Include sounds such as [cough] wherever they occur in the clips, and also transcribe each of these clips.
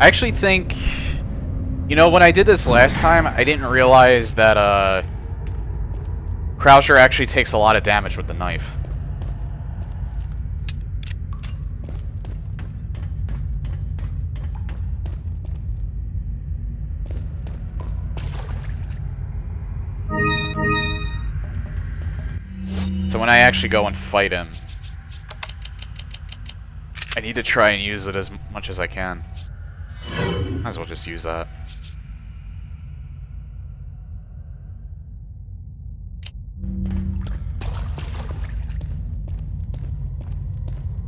I actually think... You know, when I did this last time, I didn't realize that, uh... Krauser actually takes a lot of damage with the knife. So when I actually go and fight him, I need to try and use it as much as I can. Might as well just use that.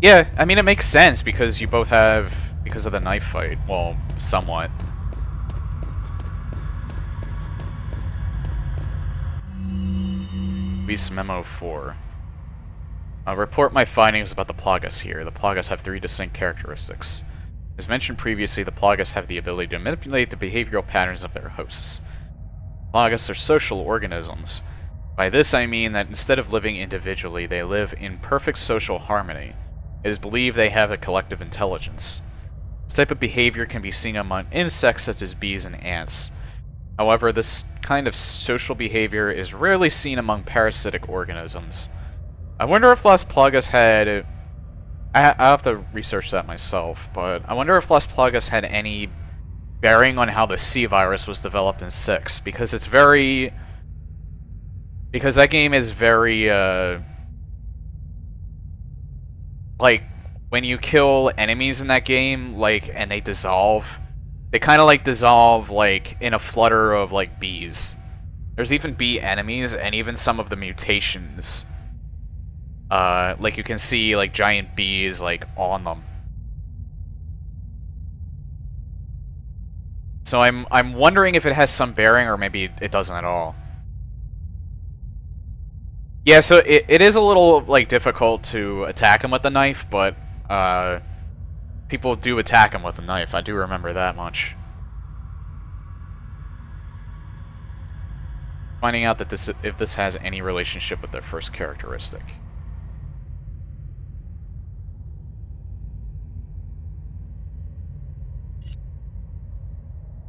Yeah, I mean it makes sense because you both have because of the knife fight. Well, somewhat. Beast Memo 4. I'll report my findings about the Plagas here. The Plagas have three distinct characteristics. As mentioned previously, the Plagas have the ability to manipulate the behavioral patterns of their hosts. Plagas are social organisms. By this I mean that instead of living individually, they live in perfect social harmony. It is believed they have a collective intelligence. This type of behavior can be seen among insects such as bees and ants. However, this kind of social behavior is rarely seen among parasitic organisms. I wonder if Las Plagas had... I, I have to research that myself, but I wonder if Las Plagas had any bearing on how the C virus was developed in 6, because it's very... Because that game is very, uh... Like, when you kill enemies in that game, like, and they dissolve, they kind of, like, dissolve, like, in a flutter of, like, bees. There's even bee enemies, and even some of the mutations uh, like you can see like giant bees like on them. So I'm I'm wondering if it has some bearing or maybe it doesn't at all. Yeah, so it, it is a little like difficult to attack him with the knife, but uh, people do attack him with a knife. I do remember that much. Finding out that this if this has any relationship with their first characteristic.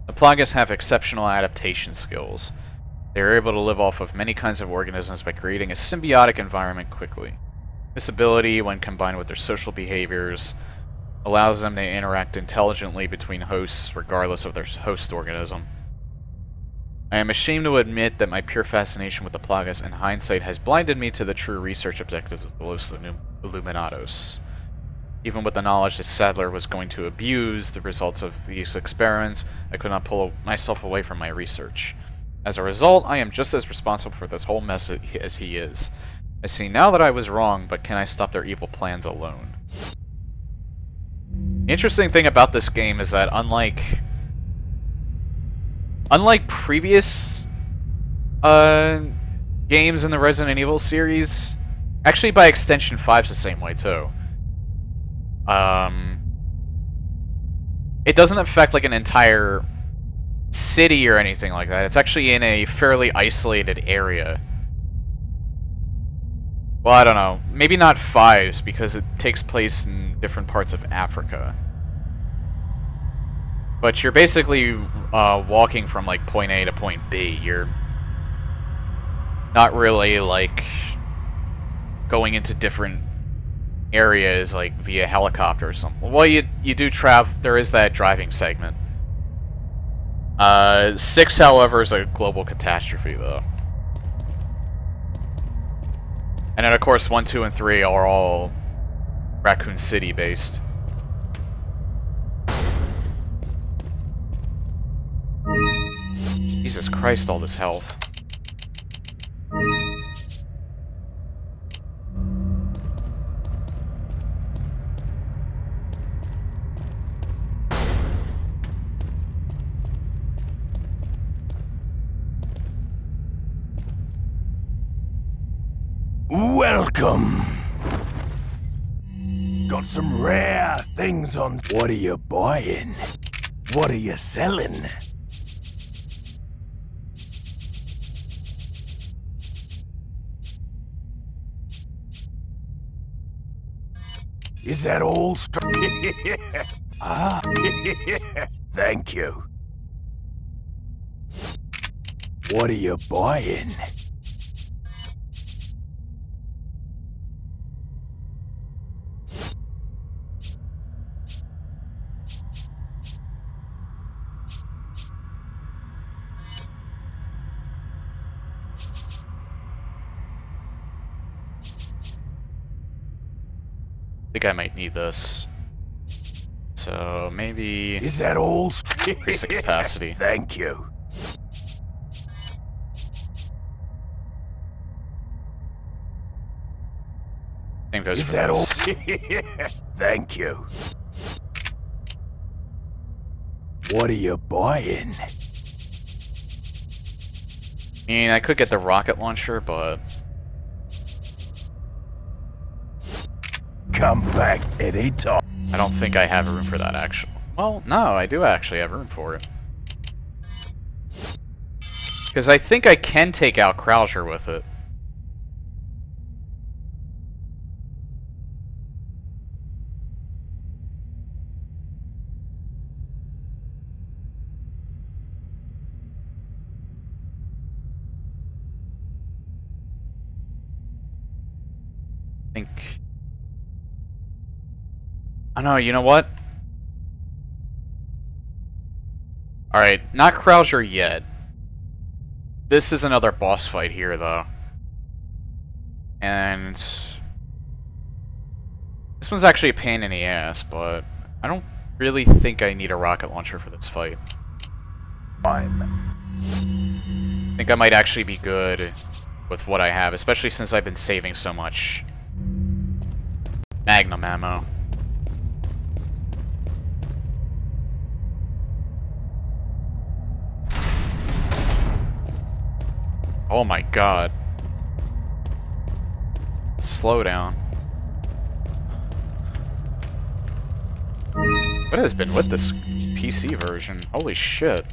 The Plagas have exceptional adaptation skills. They are able to live off of many kinds of organisms by creating a symbiotic environment quickly. This ability, when combined with their social behaviors, allows them to interact intelligently between hosts regardless of their host organism. I am ashamed to admit that my pure fascination with the Plagas in hindsight has blinded me to the true research objectives of the Los Illuminados. Even with the knowledge that Sadler was going to abuse the results of these experiments, I could not pull myself away from my research. As a result, I am just as responsible for this whole mess as he is. I see now that I was wrong, but can I stop their evil plans alone? Interesting thing about this game is that unlike... Unlike previous uh, games in the Resident Evil series, actually by extension 5's the same way too. Um, it doesn't affect like an entire city or anything like that. It's actually in a fairly isolated area. Well, I don't know. Maybe not fives, because it takes place in different parts of Africa. But you're basically uh, walking from, like, point A to point B. You're not really, like, going into different areas like via helicopter or something. Well, you you do travel. There is that driving segment. Uh, six, however, is a global catastrophe though. And then, of course, one, two, and three are all Raccoon City based. Jesus Christ, all this health. Welcome. Got some rare things on. What are you buying? What are you selling? Is that all? [laughs] Ah, thank you. What are you buying? Think I might need this. So maybe Is that all? increase the capacity. [laughs] Thank you. Same goes Is that all? [laughs] Thank you. What are you buying? I mean, I could get the rocket launcher, but Come back anytime. I don't think I have room for that actually. Well, no, I do actually have room for it. Because I think I can take out Krauser with it. I think I know, you know what? Alright, not Krauser yet. This is another boss fight here, though. And... This one's actually a pain in the ass, but I don't really think I need a rocket launcher for this fight. Fine. I think I might actually be good with what I have, especially since I've been saving so much Magnum ammo. Oh my god. Slow down. What has been with this PC version? Holy shit.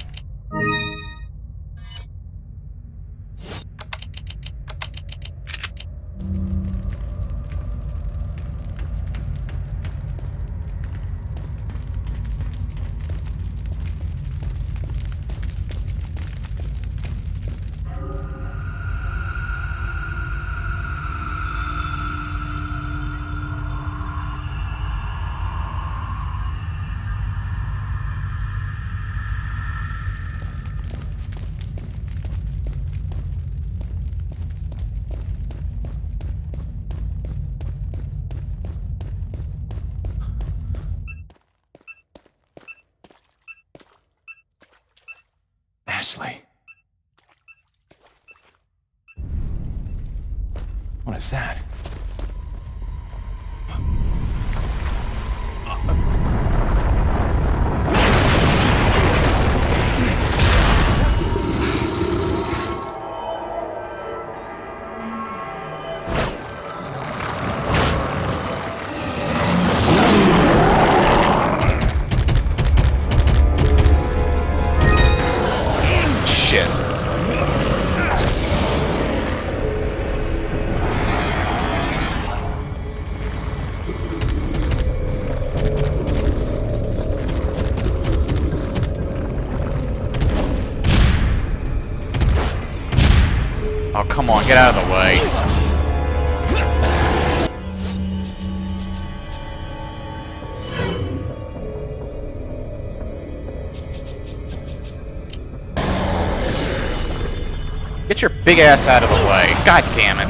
Big ass out of the way. God damn it.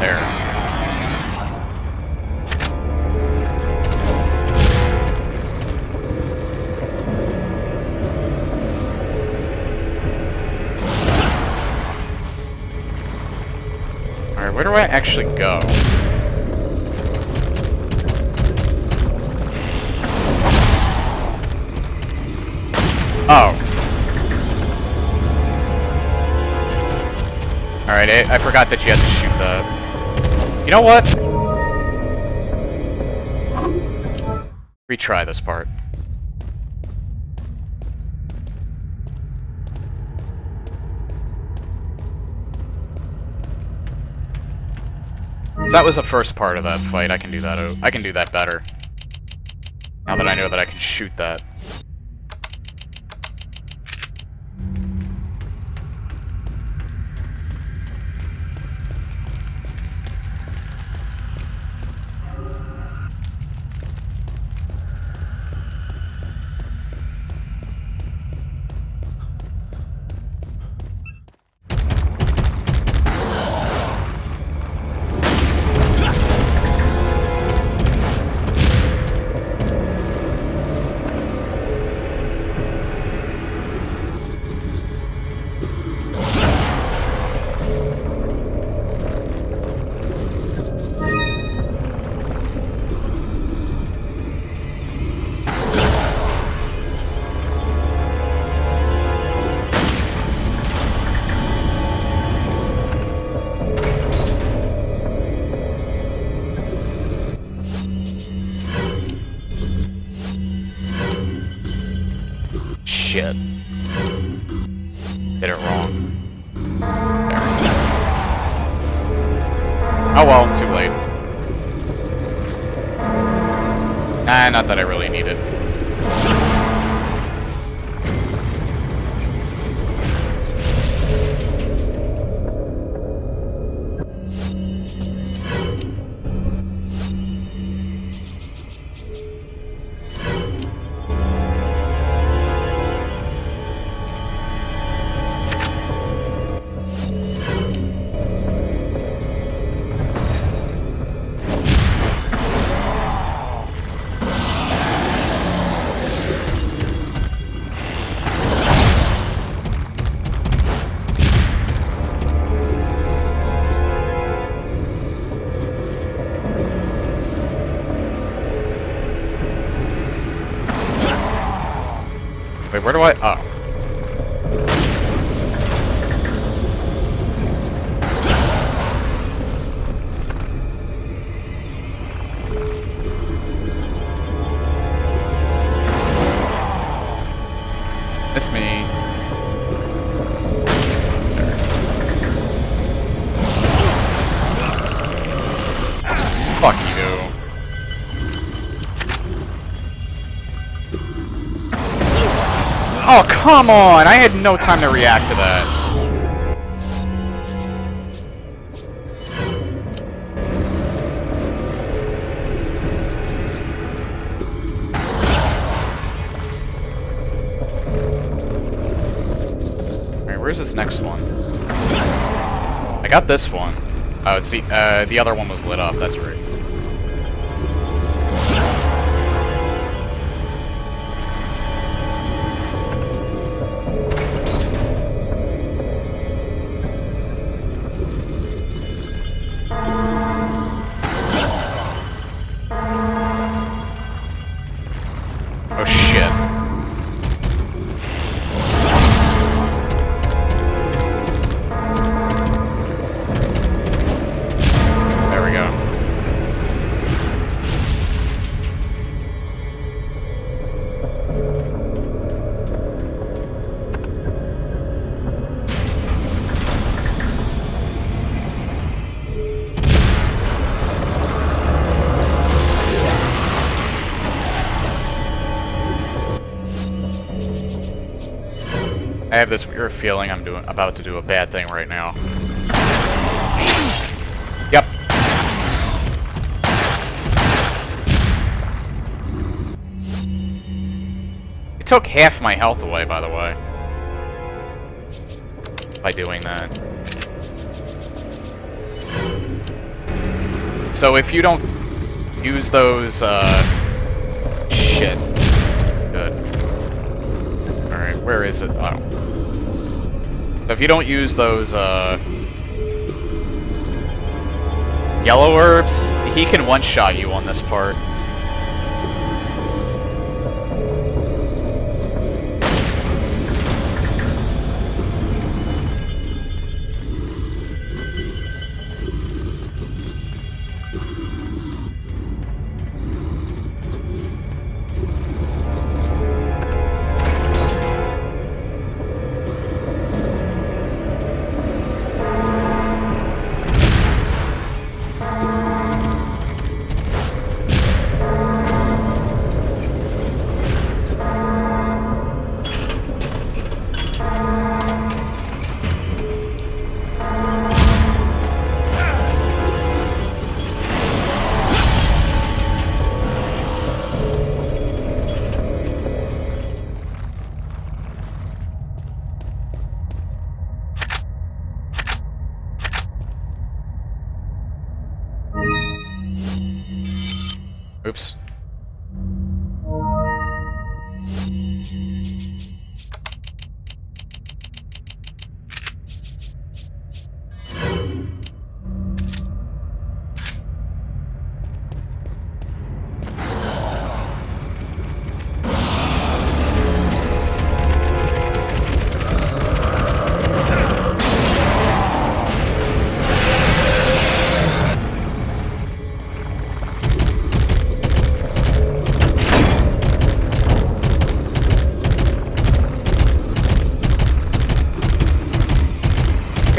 There. Alright, where do I actually go? Oh. I forgot that you had to shoot the... You know what? Retry this part. that was the first part of that fight. I can do that. I can do that better. Now that I know that I can shoot that. Come on! I had no time to react to that. Alright, where's this next one? I got this one. Oh, see, uh, the other one was lit up, that's right. Have this weird feeling I'm doing about to do a bad thing right now. Yep. It took half my health away, by the way. By doing that. So if you don't use those, uh... Shit. Good. Alright, where is it? Oh. If you don't use those, uh... Yellow herbs, he can one-shot you on this part.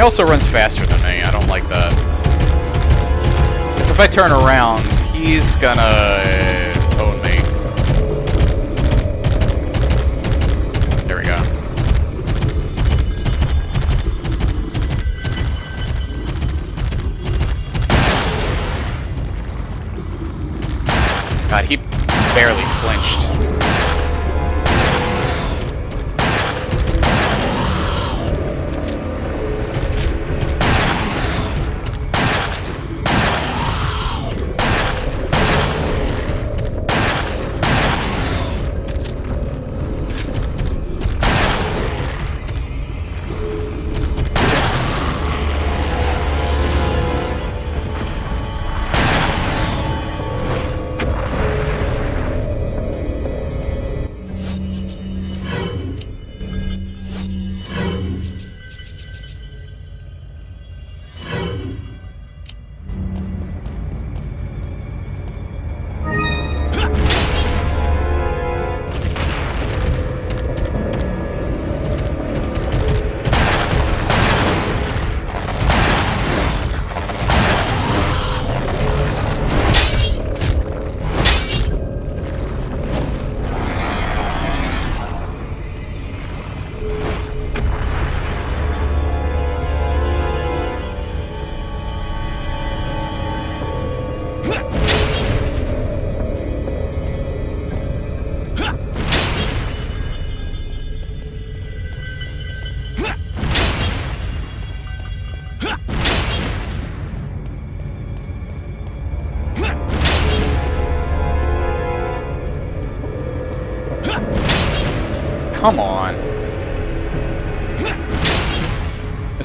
also runs faster than me. I don't like that. Because if I turn around, he's gonna uh, own me. There we go. God, he barely flinched.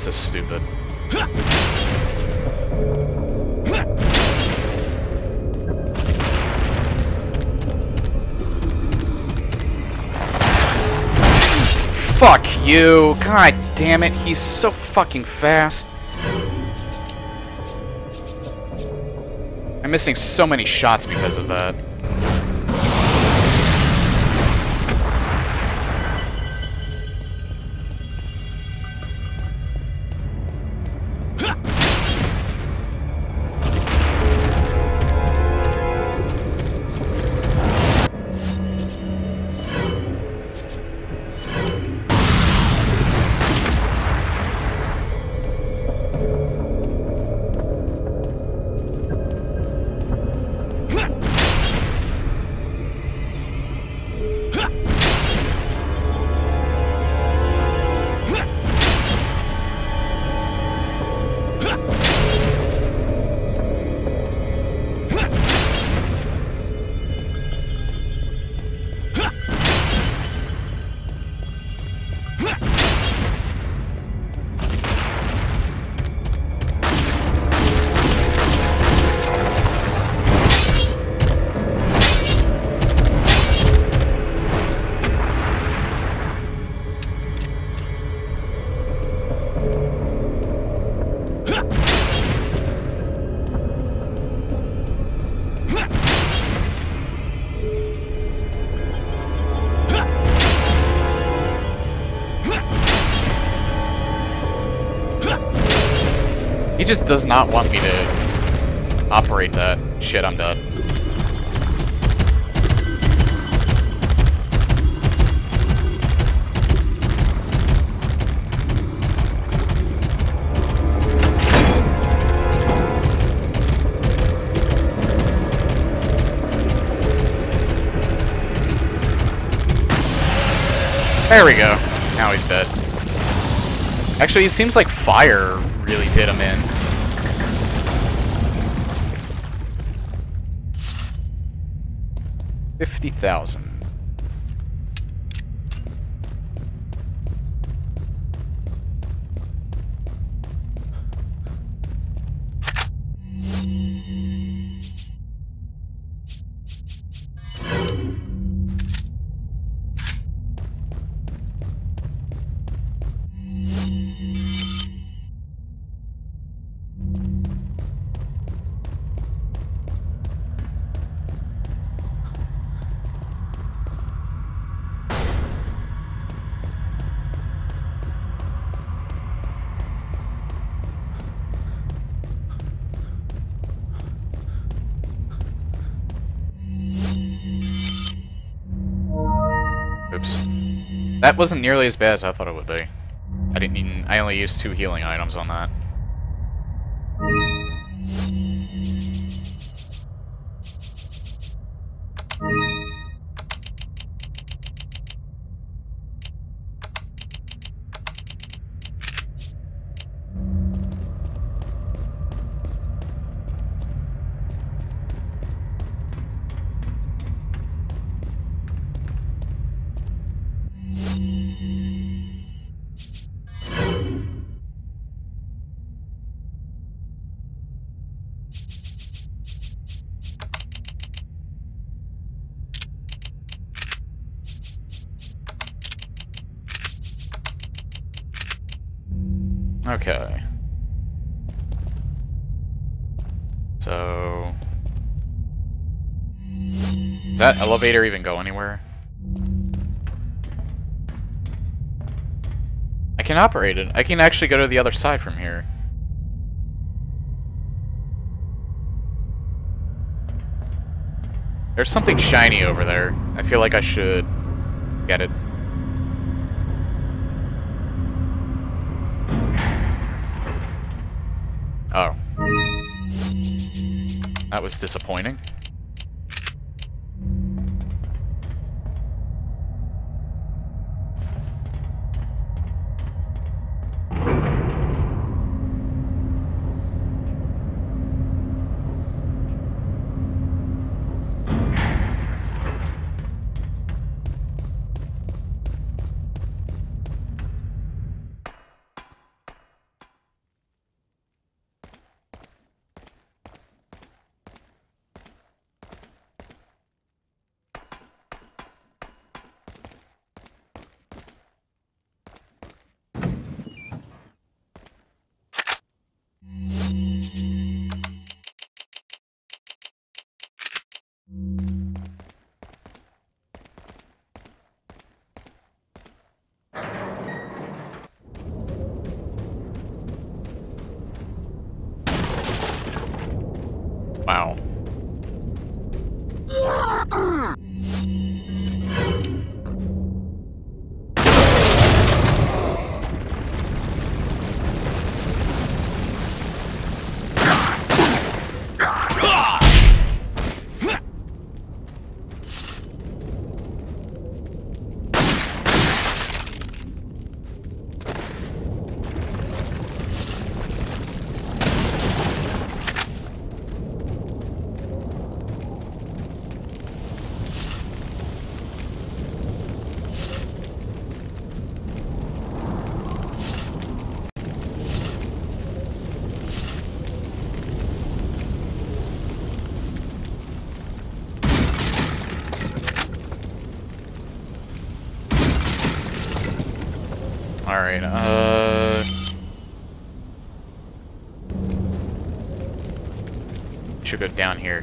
This is stupid. Fuck you! God damn it, he's so fucking fast. I'm missing so many shots because of that. just does not want me to operate that. Shit, I'm done. There we go. Now he's dead. Actually, it seems like fire really did him in. 50,000. Wasn't nearly as bad as I thought it would be. I didn't even, I only used two healing items on that. So... Does that elevator even go anywhere? I can operate it. I can actually go to the other side from here. There's something shiny over there. I feel like I should get it. Oh. That was disappointing.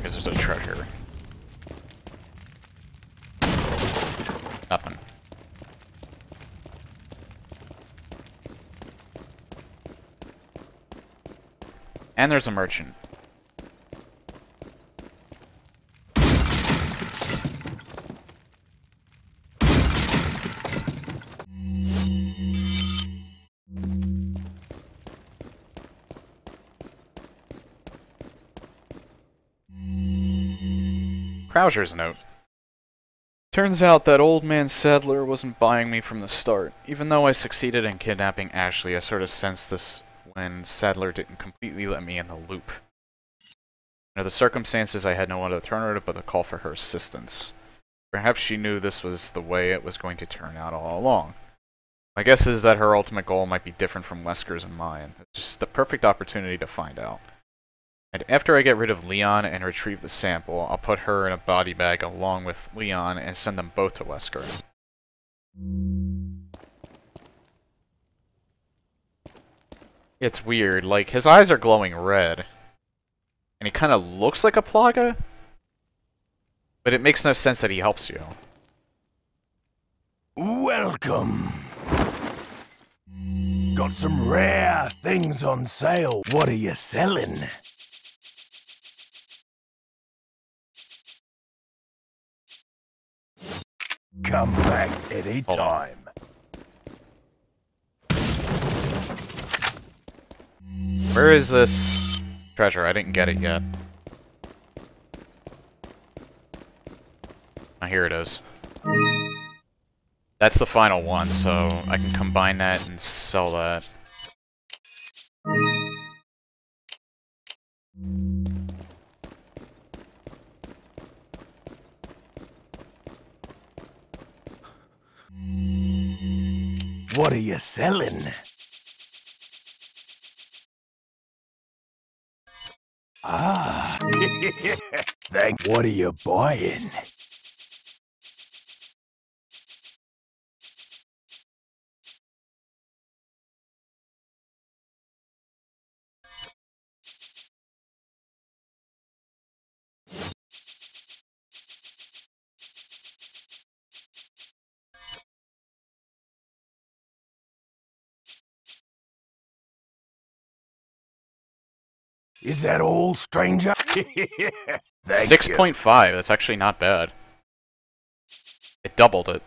Because there's a treasure. Nothing. And there's a merchant. Krauser's note. Turns out that old man Sadler wasn't buying me from the start. Even though I succeeded in kidnapping Ashley, I sort of sensed this when Sadler didn't completely let me in the loop. Under the circumstances, I had no other alternative but to call for her assistance. Perhaps she knew this was the way it was going to turn out all along. My guess is that her ultimate goal might be different from Wesker's and mine. It's just the perfect opportunity to find out. And after I get rid of Leon and retrieve the sample, I'll put her in a body bag along with Leon and send them both to Wesker. It's weird, like, his eyes are glowing red. And he kind of looks like a Plaga? But it makes no sense that he helps you. Welcome. Got some rare things on sale. What are you selling? Come back anytime. Where is this treasure? I didn't get it yet. Oh, here it is. That's the final one, so I can combine that and sell that. What are you selling? Ah, thank. [laughs] What are you buying? Is that all, stranger? [laughs] Six point five. That's actually not bad. It doubled it.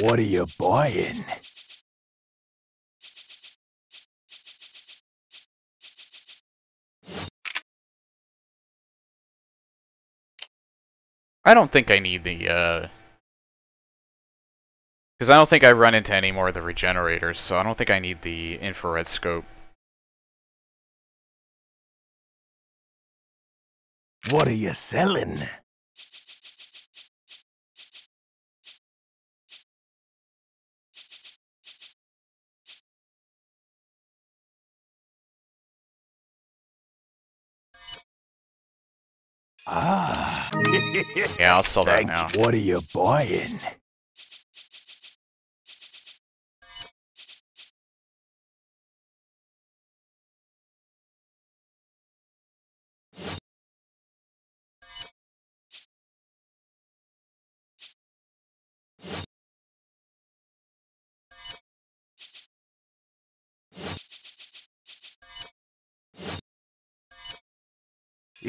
What are you buying? I don't think I need the, uh... Because I don't think I run into any more of the regenerators, so I don't think I need the infrared scope. What are you selling? Ah. [laughs] yeah, I'll sell that Thank now. What are you buying?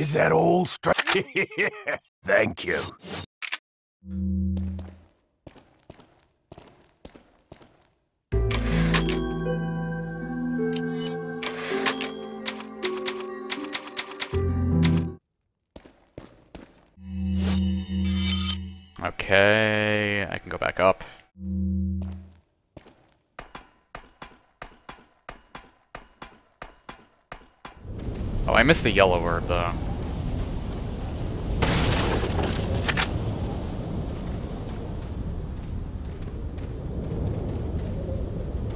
Is that all straight? [laughs] Thank you. Okay, I can go back up. Oh, I missed the yellow herb, though.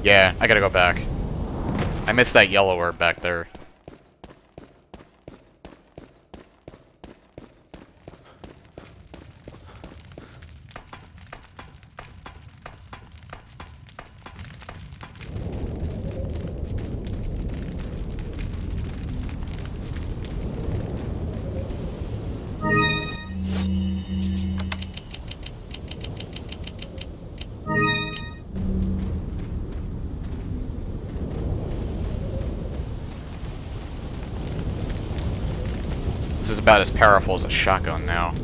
Yeah, I gotta go back. I missed that yellow herb back there. about as powerful as a shotgun now.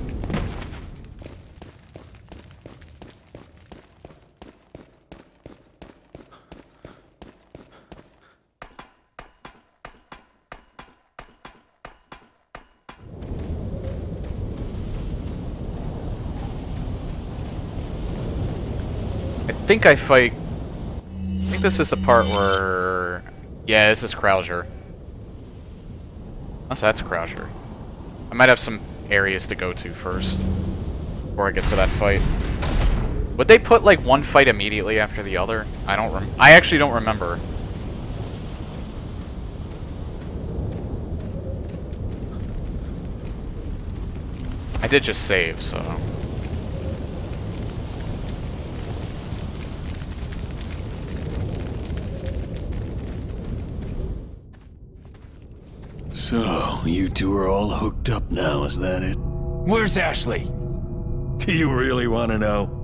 I think I fight... I think this is the part where... Yeah, this is Krauser. Oh, Unless that's Krauser. I might have some areas to go to first. Before I get to that fight. Would they put, like, one fight immediately after the other? I don't rem- I actually don't remember. I did just save, so... So, you two are all hooked up now, is that it? Where's Ashley? Do you really want to know?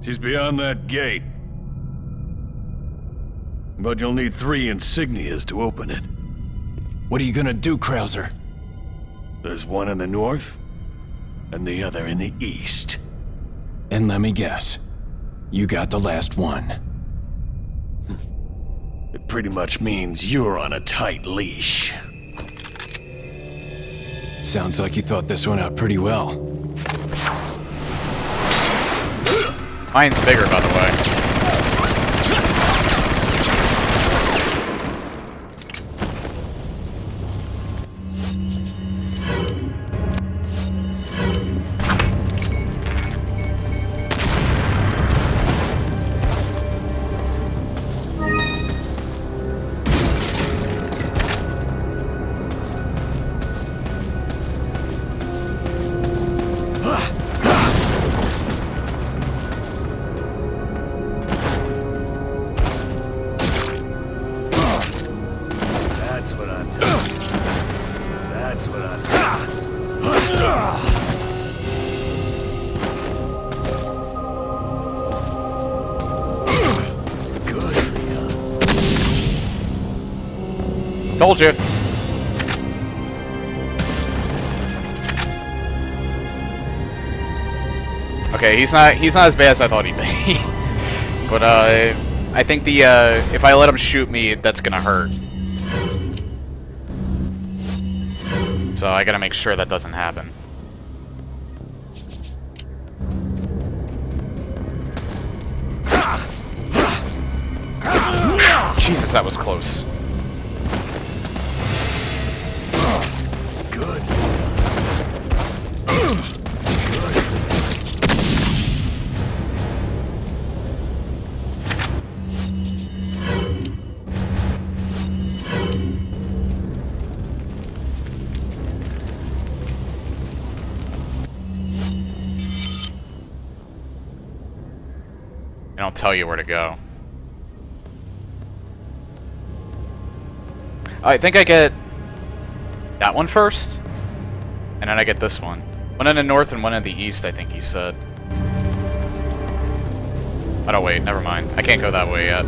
She's beyond that gate. But you'll need three insignias to open it. What are you gonna do, Krauser? There's one in the north, and the other in the east. And let me guess. You got the last one. It pretty much means you're on a tight leash. Sounds like you thought this one out pretty well. Mine's bigger, by the way. He's not he's not as bad as I thought he'd be. [laughs] but uh I think the uh if I let him shoot me, that's gonna hurt. So I gotta make sure that doesn't happen. Tell you where to go. Oh, I think I get that one first, and then I get this one. One in the north and one in the east, I think he said. Oh, no, wait, never mind. I can't go that way yet.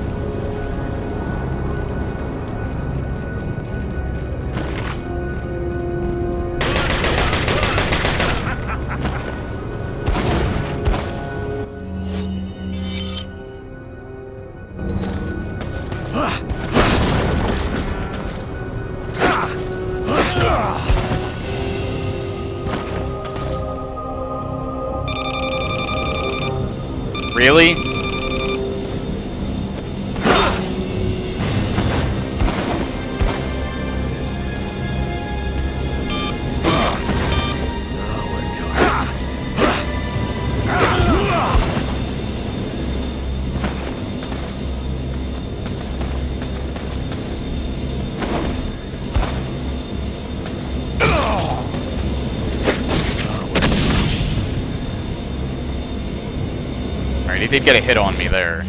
Alright, he did get a hit on me there.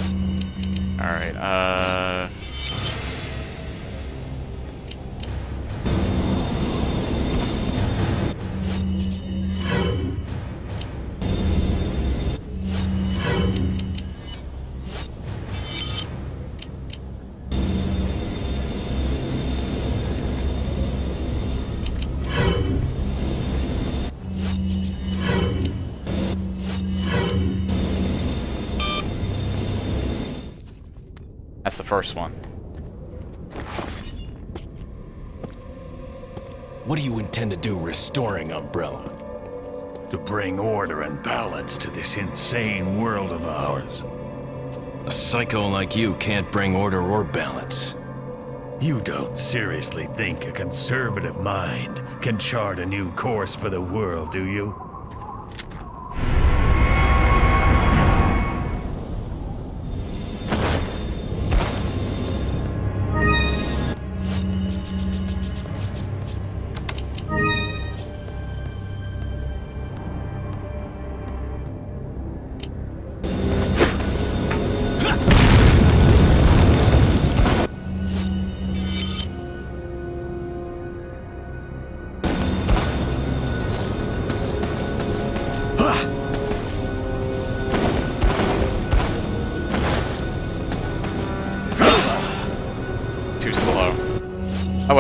Alright, uh... first one. What do you intend to do restoring Umbrella? To bring order and balance to this insane world of ours. A psycho like you can't bring order or balance. You don't seriously think a conservative mind can chart a new course for the world, do you?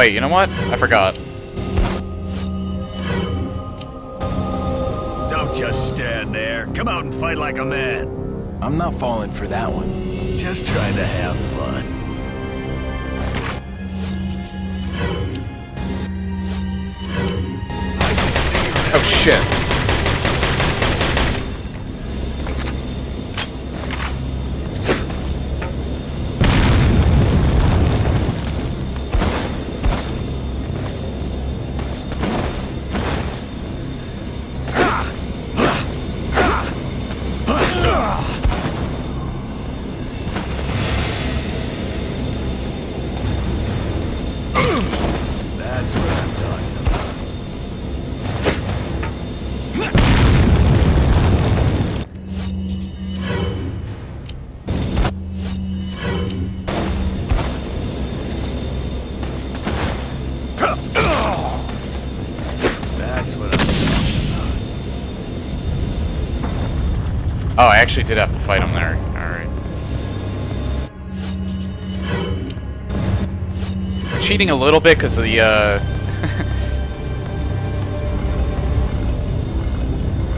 Wait, you know what? I forgot. Don't just stand there. Come out and fight like a man. I'm not falling for that one. Just trying to have actually did have to fight him there. Alright. Cheating a little bit because the, uh...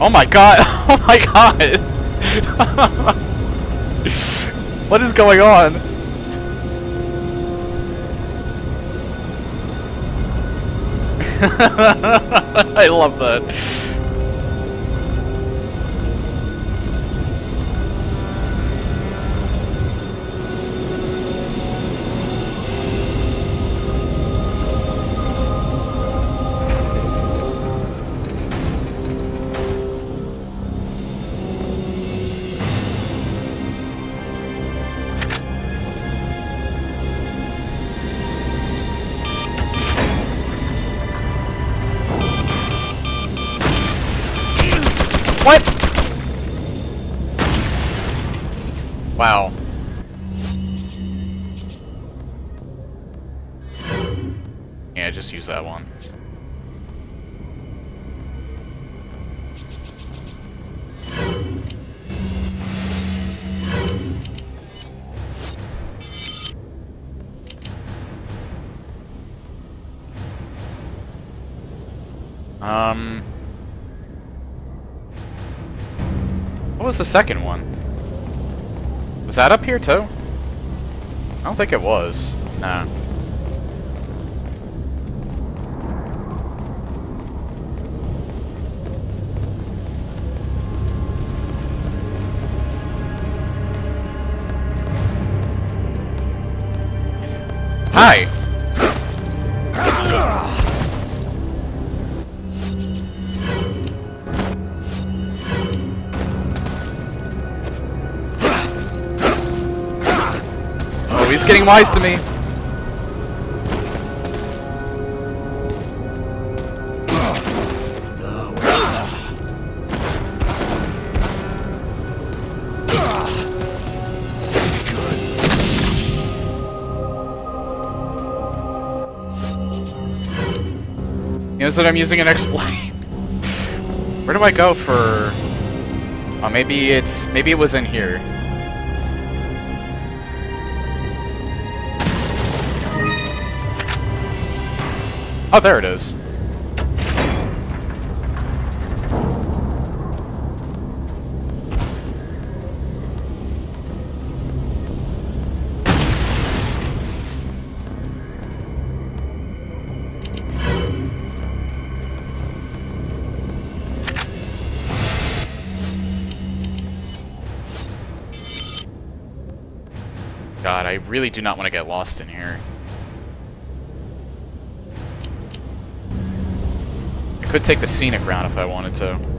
[laughs] oh my god! [laughs] Oh my god! [laughs] what is going on? I love that. Was the second one? Was that up here too? I don't think it was. Nah. He's wise to me. Know that I'm using an [laughs] explain. Where do I go for? Oh, maybe it's maybe it was in here. Oh, there it is. God, I really do not want to get lost in here. Could take the scenic route if I wanted to.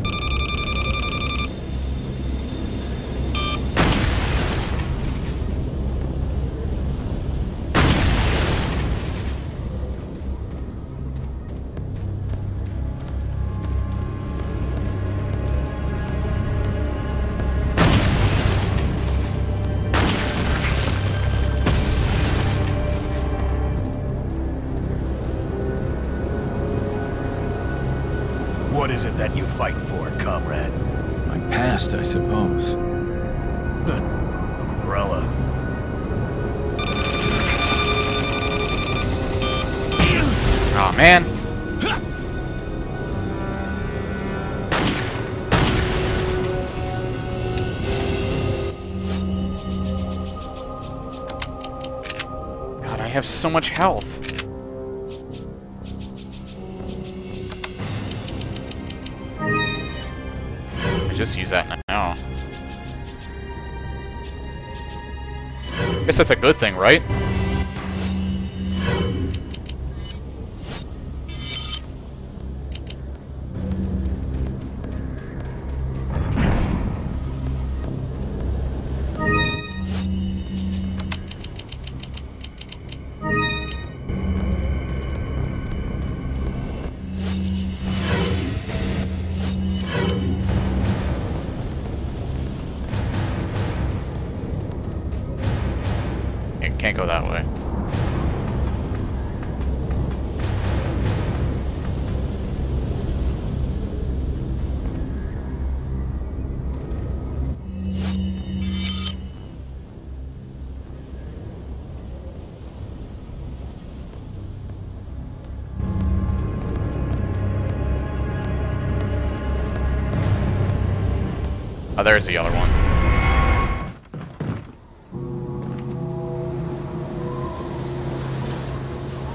What is it that you fight for, comrade? My past, I suppose. [laughs] Umbrella. Oh man. God, I have so much health. Use that now. I Guess that's a good thing, right? There's the other one.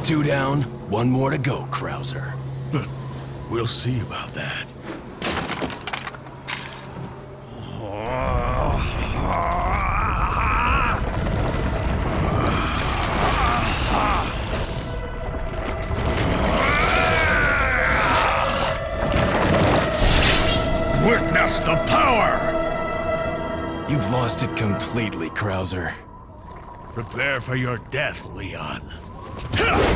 Two down, one more to go, Krauser. We'll see about that. It completely, Krauser. Prepare for your death, Leon. [laughs]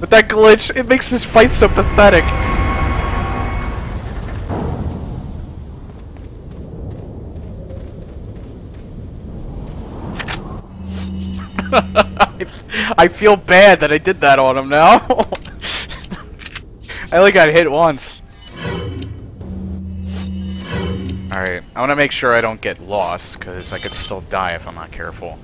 But that glitch, it makes this fight so pathetic. [laughs] I, feel bad that I did that on him now. [laughs] I only got hit once. Alright, I want to make sure I don't get lost, because I could still die if I'm not careful.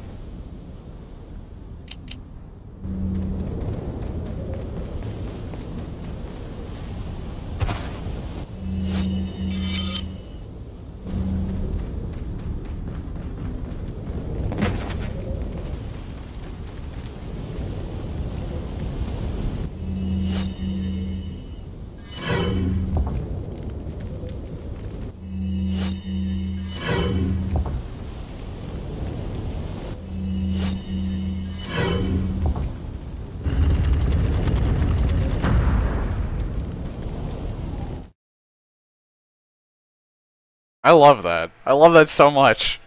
I love that. I love that so much.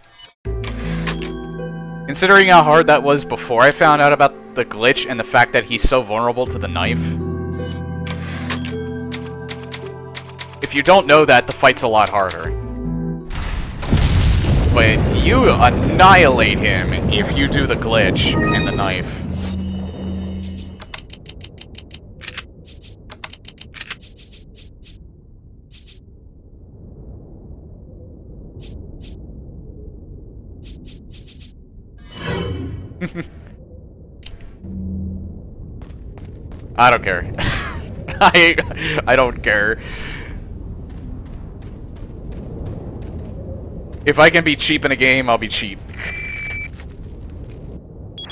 Considering how hard that was before I found out about the glitch and the fact that he's so vulnerable to the knife. If you don't know that, the fight's a lot harder. But you annihilate him if you do the glitch and the knife. I don't care. [laughs] I I don't care. If I can be cheap in a game, I'll be cheap.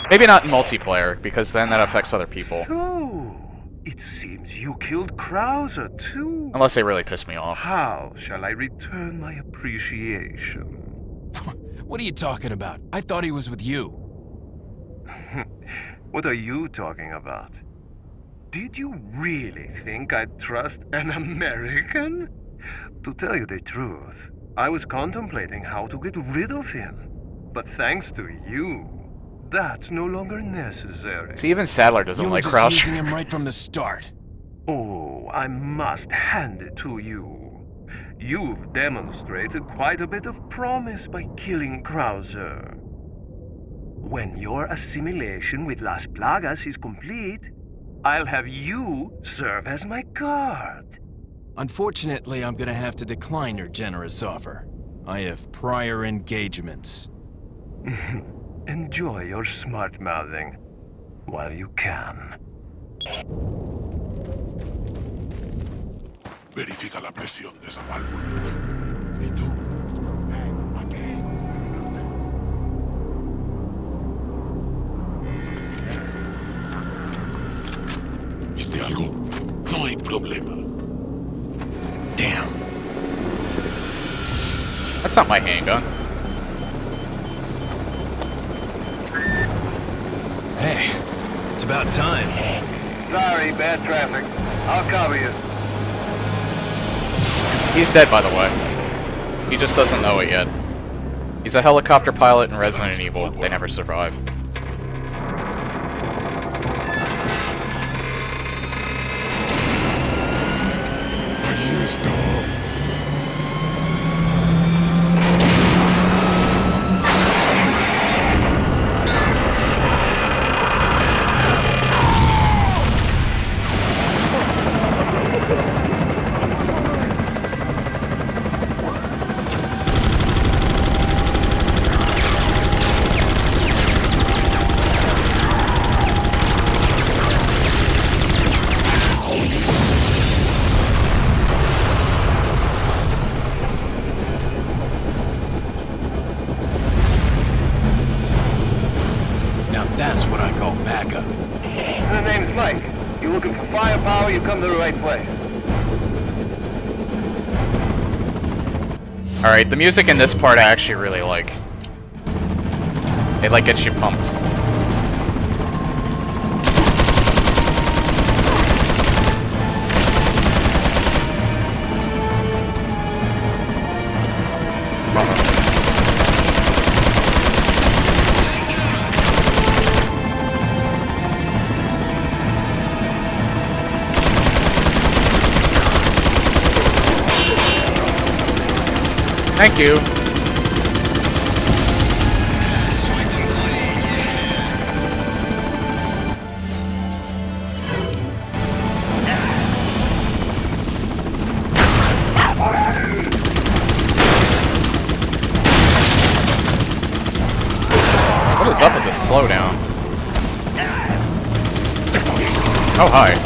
Maybe not in multiplayer, because then that affects other people. So, it seems you killed Krauser too. Unless they really piss me off. How shall I return my appreciation? [laughs] What are you talking about? I thought he was with you. [laughs] What are you talking about? Did you really think I'd trust an American? To tell you the truth, I was contemplating how to get rid of him. But thanks to you, that's no longer necessary. See, even Sadler doesn't you were like just Crouch. using him right from the start. [laughs] Oh, I must hand it to you. You've demonstrated quite a bit of promise by killing Krauser. When your assimilation with Las Plagas is complete, I'll have you serve as my guard. Unfortunately, I'm gonna have to decline your generous offer. I have prior engagements. [laughs] Enjoy your smart mouthing while you can. Verifica la presión de esa válvula. ¿Y tú? Problema. Damn. That's not my handgun. Hey, it's about time. Sorry, bad traffic. I'll cover you. He's dead, by the way. He just doesn't know it yet. He's a helicopter pilot in Resident Evil. They never survive. The music in this part I actually really like. It like gets you pumped. Thank you. What is up with this slowdown? Oh, hi.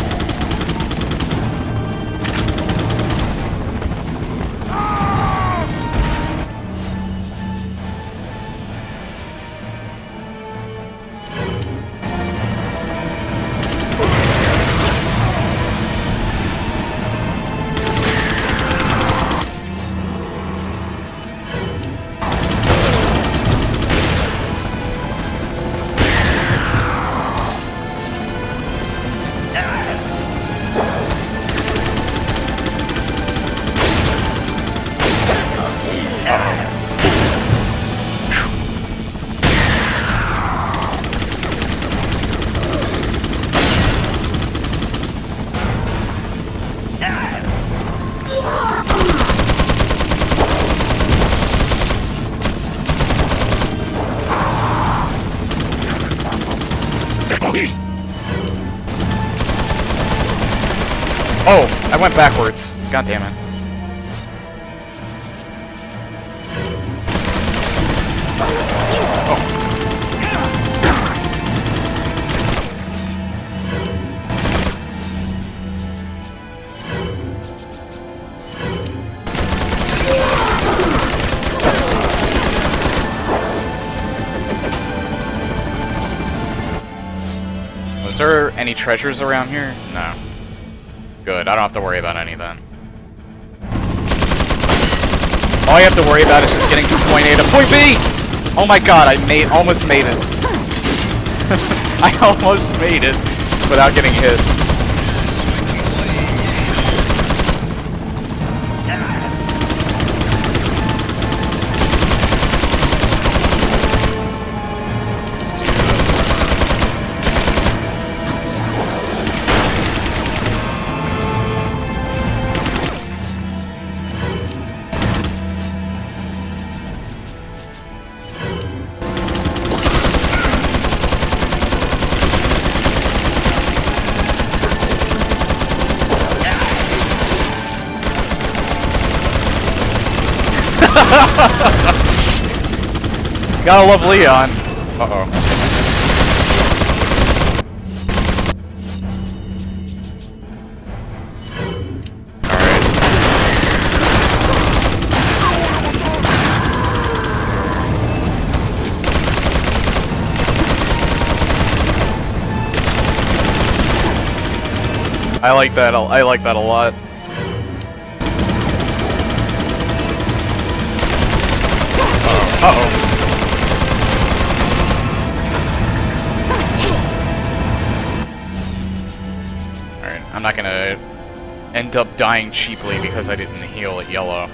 Oh, I went backwards. God damn it. Oh. Was there any treasures around here? No. Good, I don't have to worry about any. All I have to worry about is just getting from point A to point B! Oh my god, I made almost made it. [laughs] I almost made it without getting hit. Gotta love Leon. Uh-oh. I like that. I like that a lot. Uh oh. End up dying cheaply because I didn't heal at yellow.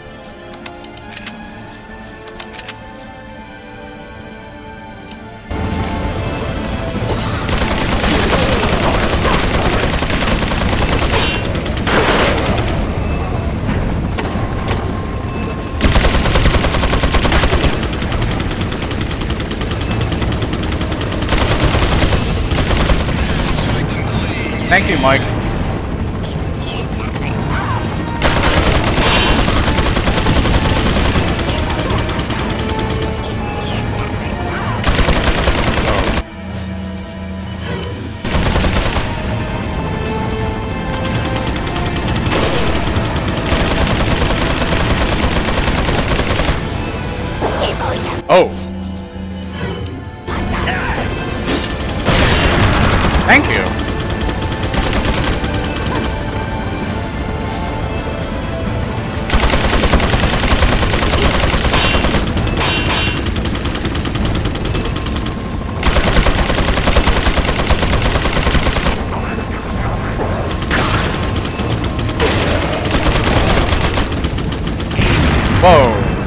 Thank you, Mike.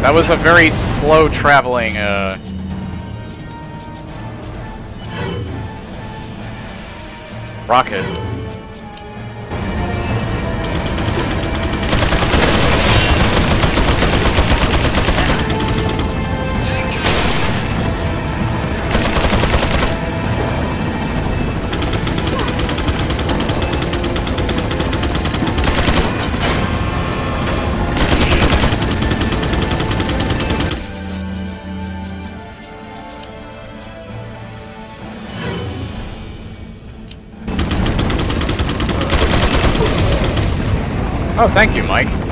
That was a very slow traveling, uh... Rocket. Oh, thank you, Mike.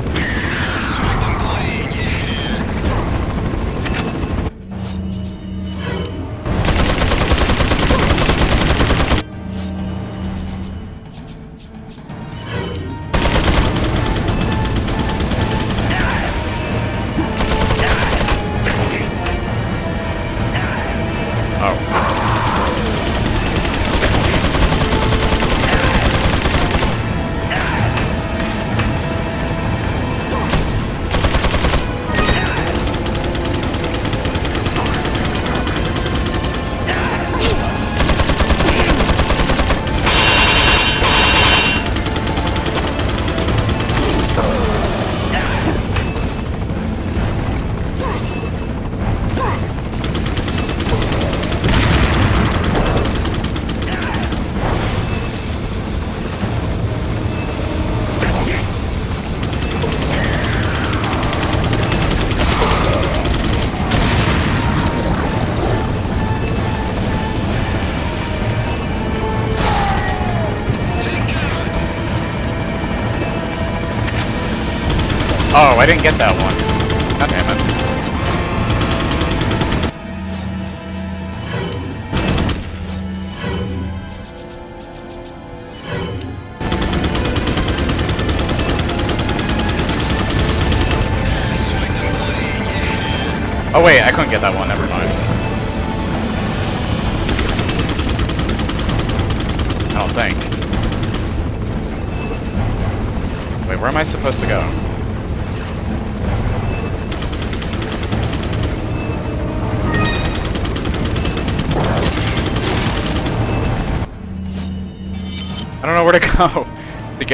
Didn't get that one.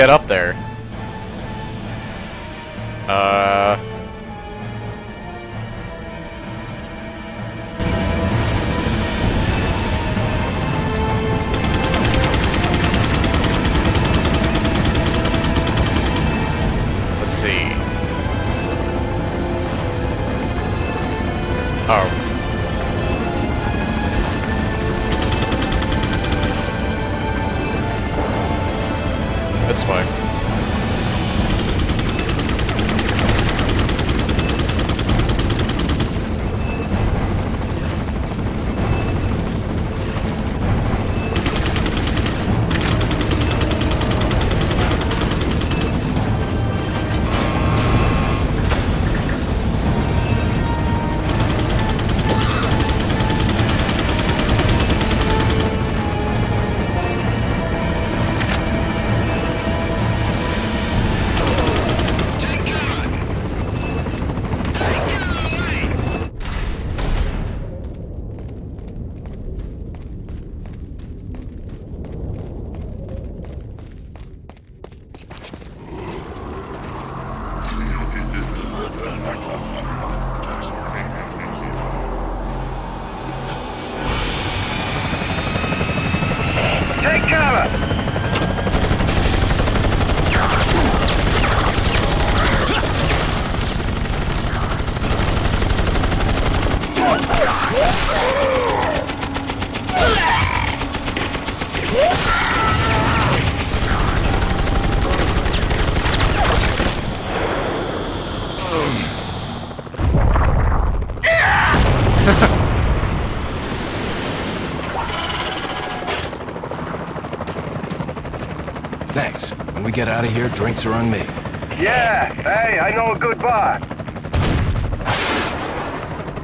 Get up there. Get out of here, drinks are on me. Yeah, hey, I know a good bar.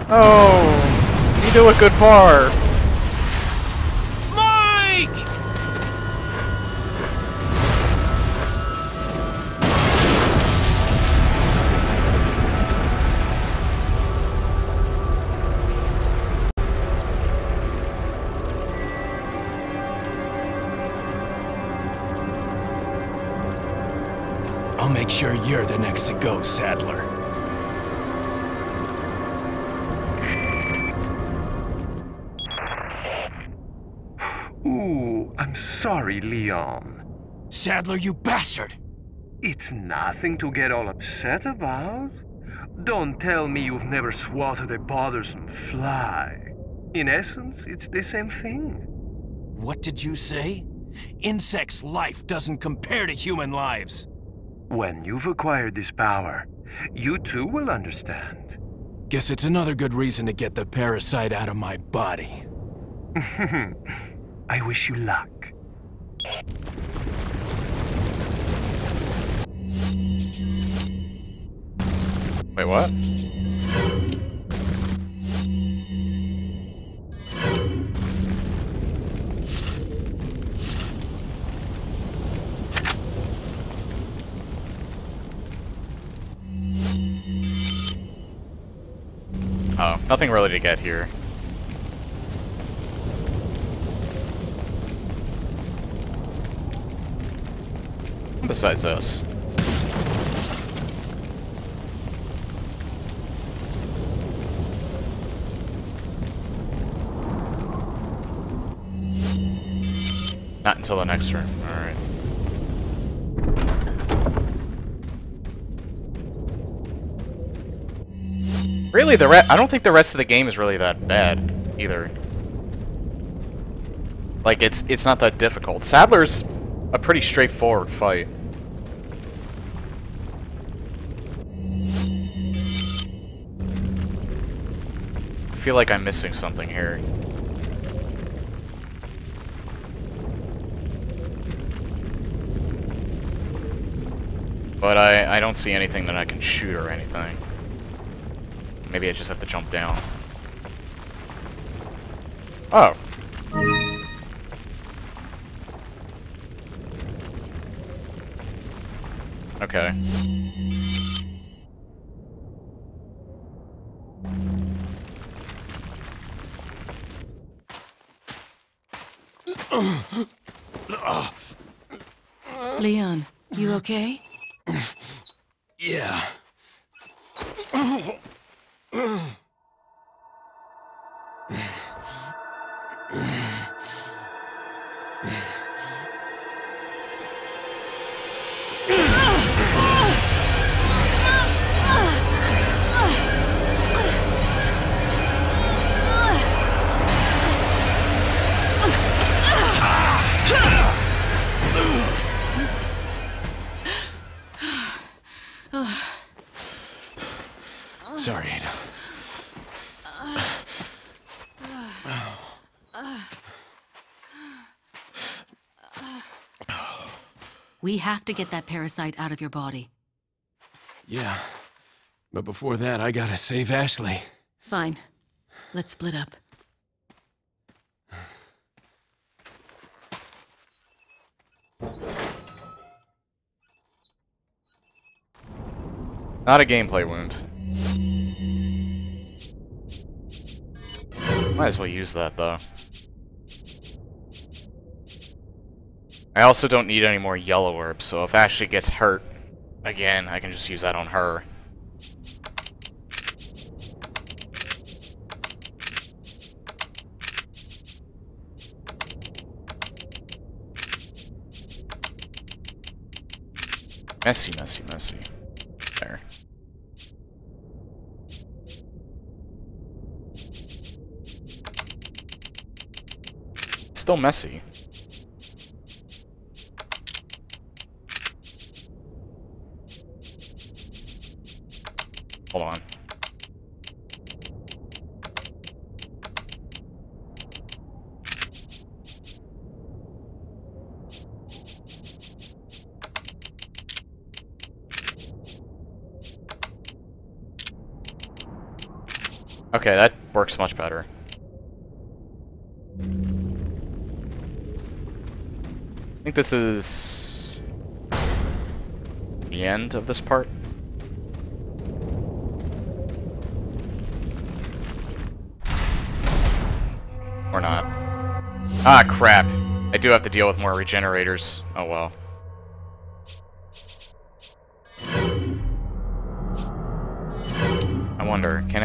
Oh, you do a good bar. Sorry, Leon. Sadler, you bastard! It's nothing to get all upset about. Don't tell me you've never swatted a bothersome fly. In essence, it's the same thing. What did you say? Insects' life doesn't compare to human lives. When you've acquired this power, you too will understand. Guess it's another good reason to get the parasite out of my body. [laughs] I wish you luck. Wait, what? Oh, nothing really to get here. Besides this. Not until the next room. Alright. Really, the re- I don't think the rest of the game is really that bad, either. Like, it's it's not that difficult. Sadler's a pretty straightforward fight. Feel like I'm missing something here. But I, I don't see anything that I can shoot or anything. Maybe I just have to jump down. Oh. Okay. Have to get that parasite out of your body. Yeah. But before that, I gotta save Ashley. Fine. Let's split up. Not a gameplay wound. Might as well use that, though. I also don't need any more yellow herbs, so if Ashley gets hurt again, I can just use that on her. Messy, messy, messy. There. Still messy. Hold on. Okay, that works much better. I think this is the end of this part. Or not. Ah, crap. I do have to deal with more regenerators. Oh well.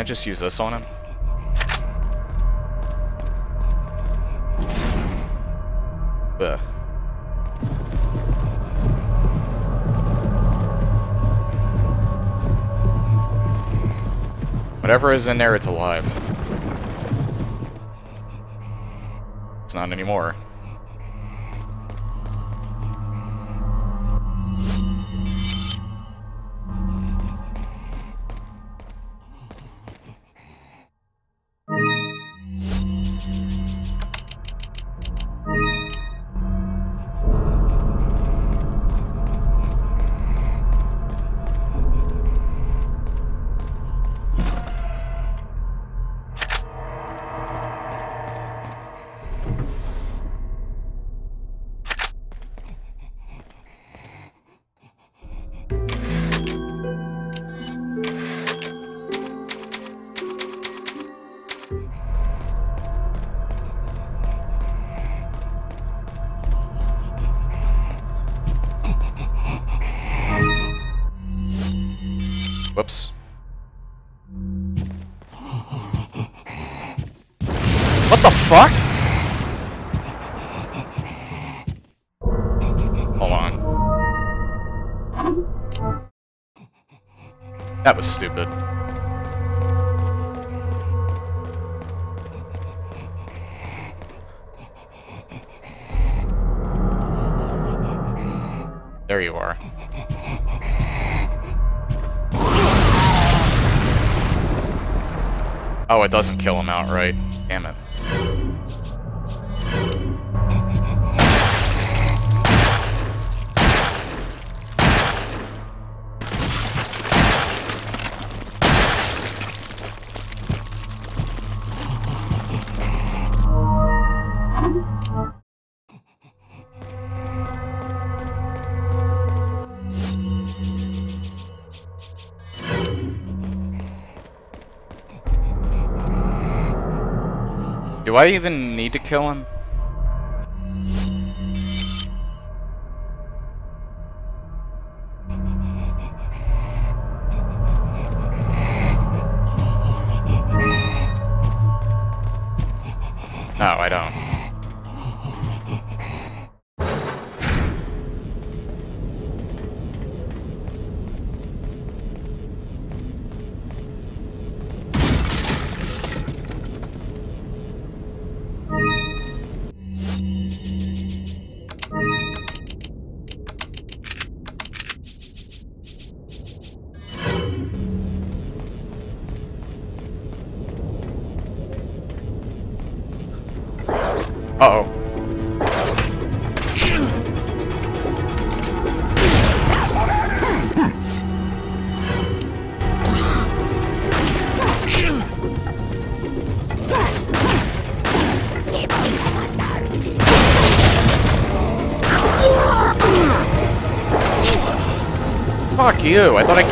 Just use this on him? Ugh. Whatever is in there, it's alive. It's not anymore. That was stupid. There you are. Oh, it doesn't kill him outright. Damn it. Do I even need to kill him?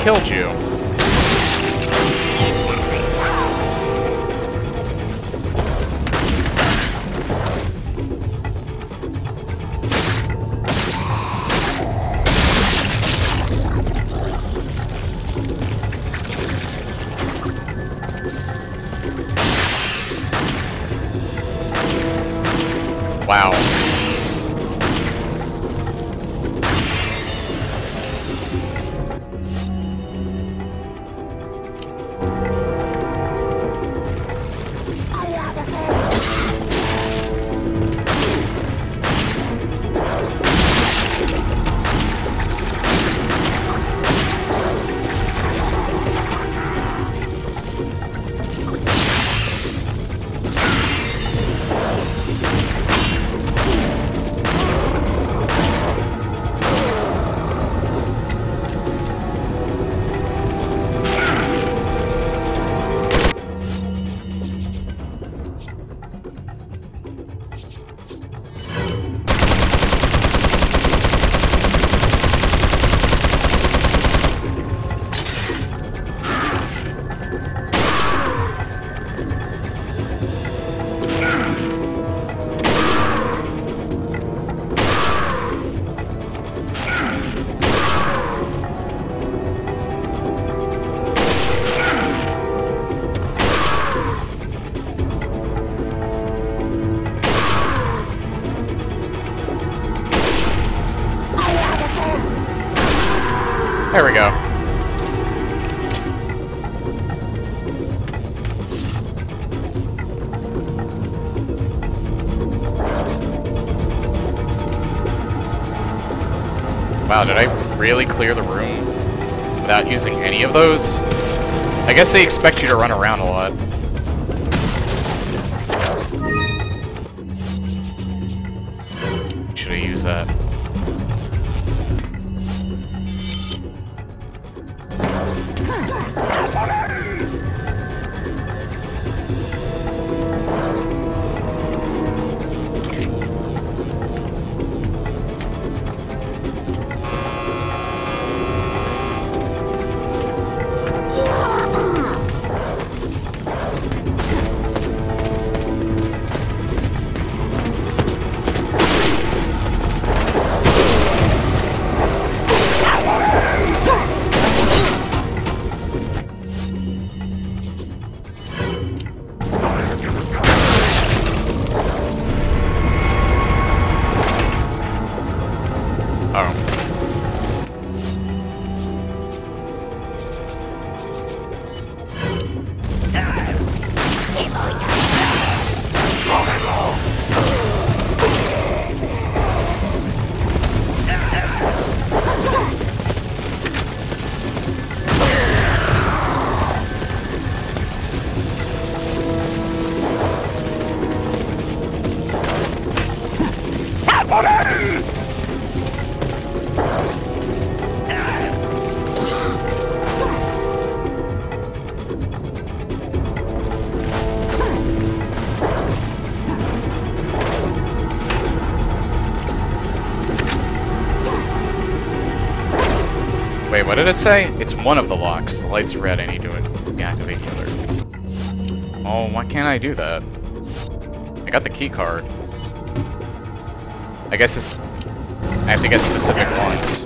Killed you. Wow, did I really clear the room without using any of those? I guess they expect you to run around a lot. Did it say? It's one of the locks. The light's red. I need to activate the other. Oh, why can't I do that? I got the key card. I guess it's... I have to get specific ones.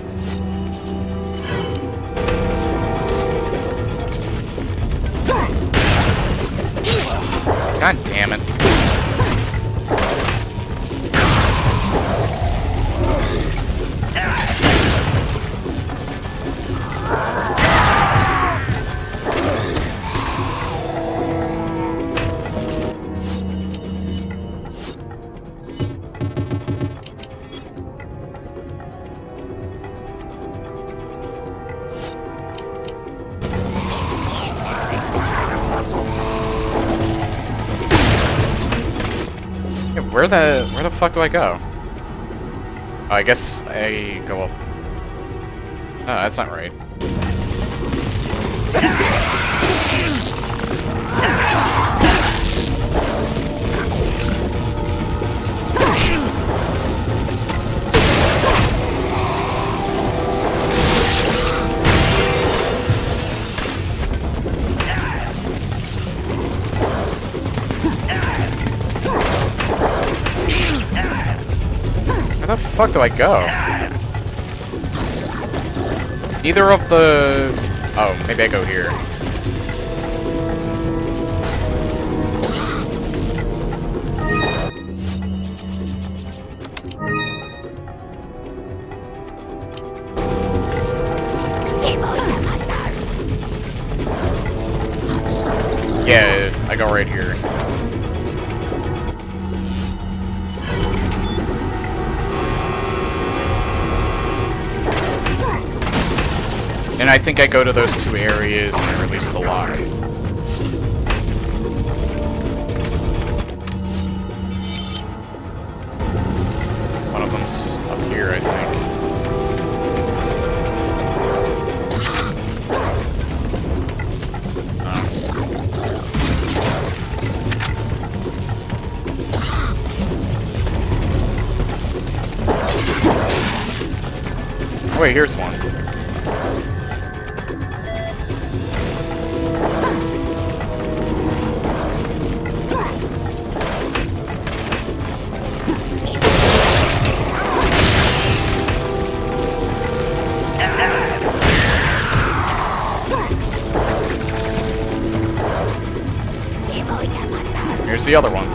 Fuck do I go? Oh, I guess I go up. Oh, that's not right. Fuck do I go? Either of the... Oh, maybe I go here. Think I go to those two areas and I release the lock. One of them's up here, I think. Oh, wait, here's one. The other one.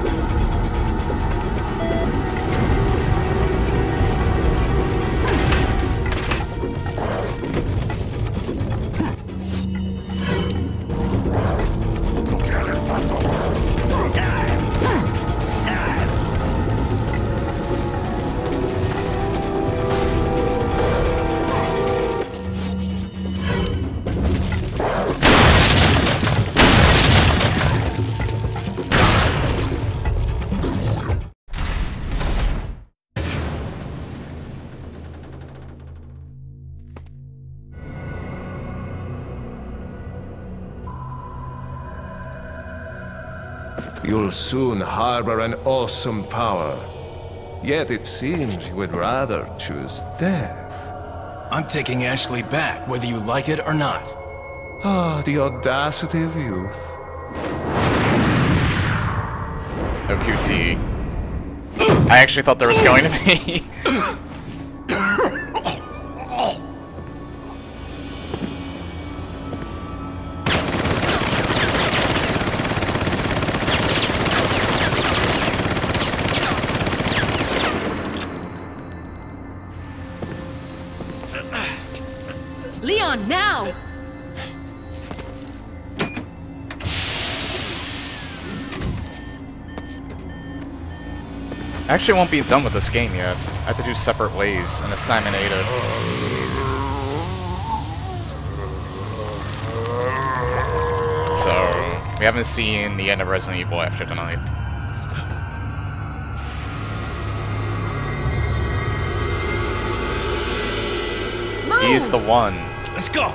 Soon harbor an awesome power. Yet it seems you would rather choose death. I'm taking Ashley back, whether you like it or not. Ah, the audacity of youth. No QT. I actually thought there was going to be. [laughs] actually won't be done with this game yet. I have to do separate ways and assignment Ada. So, we haven't seen the end of Resident Evil after tonight. Move! He's the one. Let's go!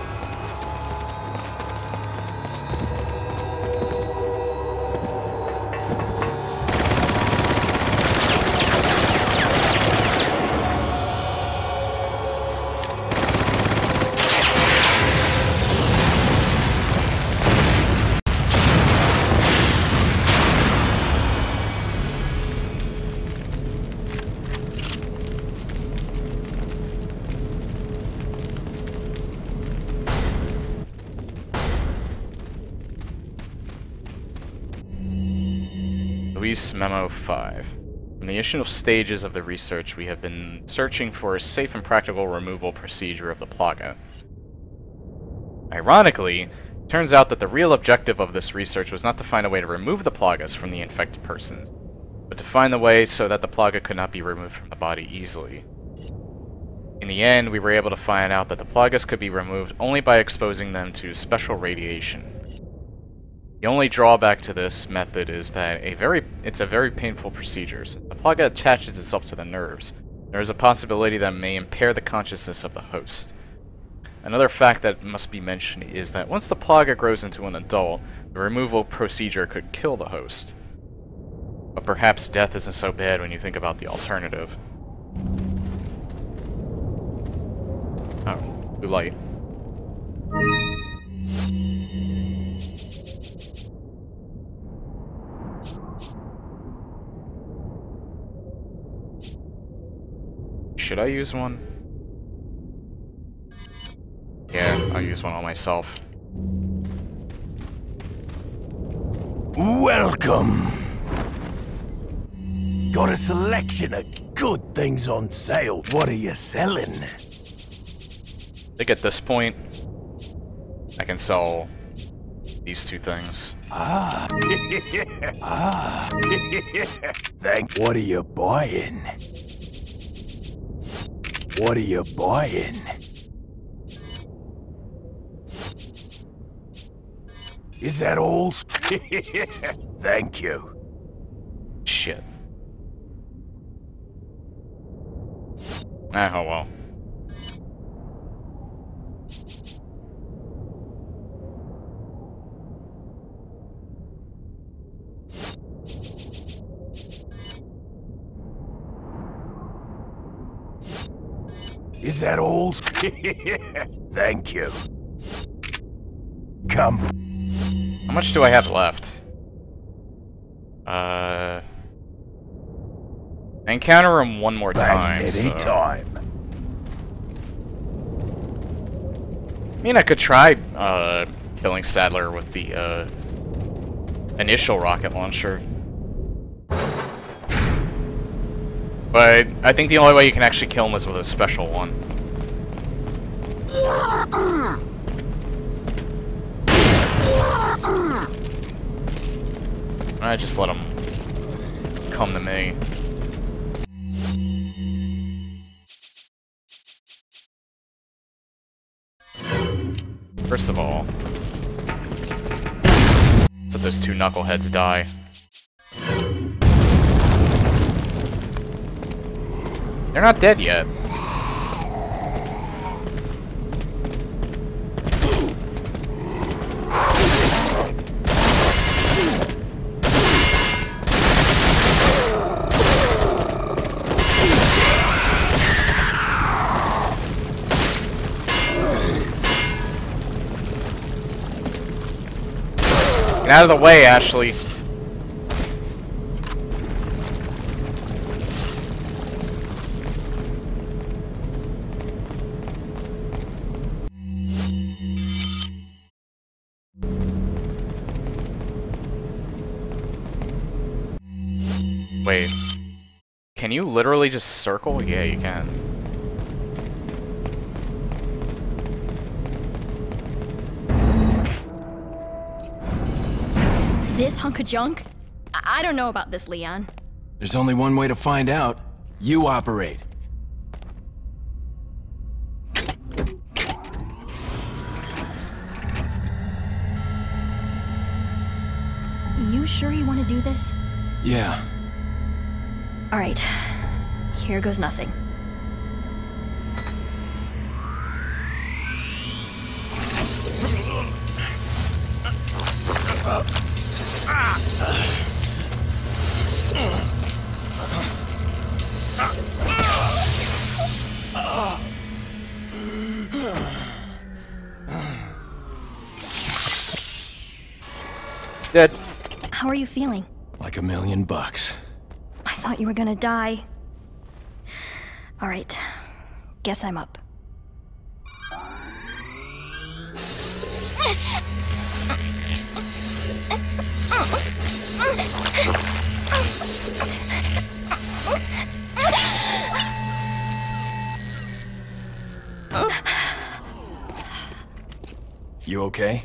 Memo 5. From the initial stages of the research, we have been searching for a safe and practical removal procedure of the Plaga. Ironically, it turns out that the real objective of this research was not to find a way to remove the Plagas from the infected persons, but to find the way so that the Plaga could not be removed from the body easily. In the end, we were able to find out that the Plagas could be removed only by exposing them to special radiation. The only drawback to this method is that a very it's a very painful procedure. The Plaga attaches itself to the nerves, there is a possibility that may impair the consciousness of the host. Another fact that must be mentioned is that once the Plaga grows into an adult, the removal procedure could kill the host. But perhaps death isn't so bad when you think about the alternative. Oh, blue light. Should I use one? Yeah, I'll use one on myself. Welcome. Got a selection of good things on sale. What are you selling? I think at this point, I can sell these two things. Ah. [laughs] ah. [laughs] Thank. What are you buying? What are you buying? Is that all? [laughs] Thank you. Shit. Ah, oh well. Is that all? [laughs] Thank you. Come. How much do I have left? Uh... Encounter him one more time, Bang so... any time. I mean, I could try, uh, killing Sadler with the, uh, initial rocket launcher. But I think the only way you can actually kill him is with a special one. I just let him come to me. First of all, let those two knuckleheads die. They're not dead yet. Get out of the way, Ashley. Literally just circle? Yeah, you can. This hunk of junk? I, I don't know about this, Leon. There's only one way to find out. You operate. You sure you want to do this? Yeah. Alright. Here goes nothing. Dead. How are you feeling? Like a million bucks. I thought you were gonna die. All right. Guess I'm up. You okay?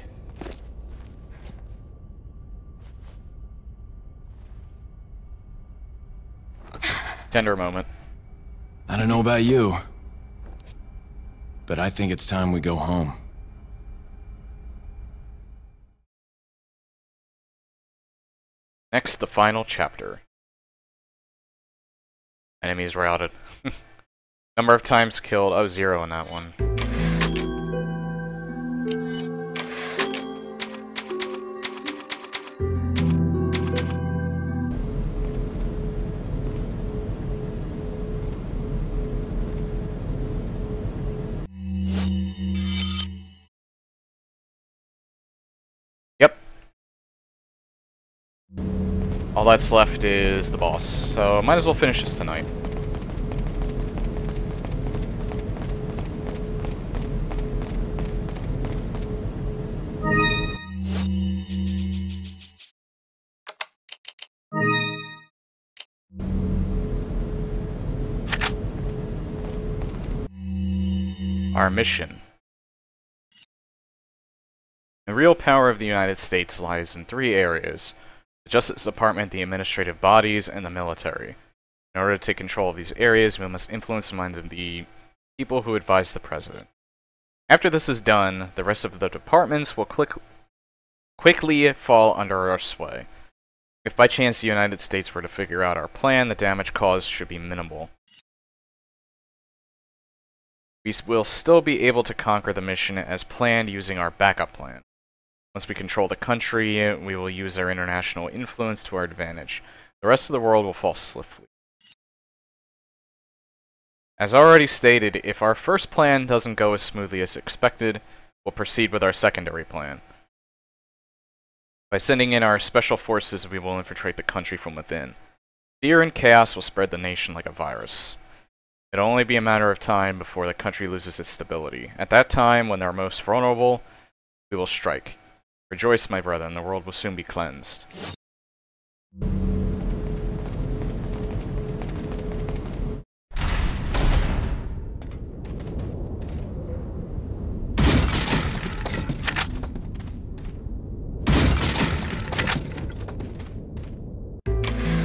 Tender moment. I don't know about you, but I think it's time we go home. Next, the final chapter. Enemies routed. [laughs] Number of times killed. Oh, zero in that one. All that's left is the boss, so might as well finish this tonight. Our mission. The real power of the United States lies in three areas the Justice Department, the administrative bodies, and the military. In order to take control of these areas, we must influence the minds of the people who advise the President. After this is done, the rest of the departments will quickly fall under our sway. If by chance the United States were to figure out our plan, the damage caused should be minimal. We will still be able to conquer the mission as planned using our backup plan. Once we control the country, we will use our international influence to our advantage. The rest of the world will fall swiftly. As already stated, if our first plan doesn't go as smoothly as expected, we'll proceed with our secondary plan. By sending in our special forces, we will infiltrate the country from within. Fear and chaos will spread the nation like a virus. It'll only be a matter of time before the country loses its stability. At that time, when they're most vulnerable, we will strike. Rejoice, my brethren, the world will soon be cleansed.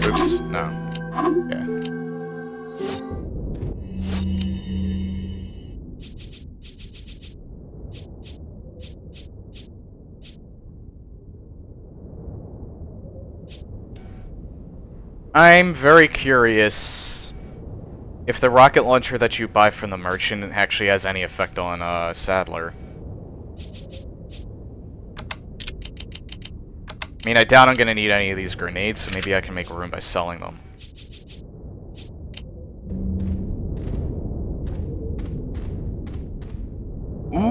Oops, no. Yeah. I'm very curious if the rocket launcher that you buy from the merchant actually has any effect on uh, Sadler. I mean, I doubt I'm going to need any of these grenades, so maybe I can make room by selling them.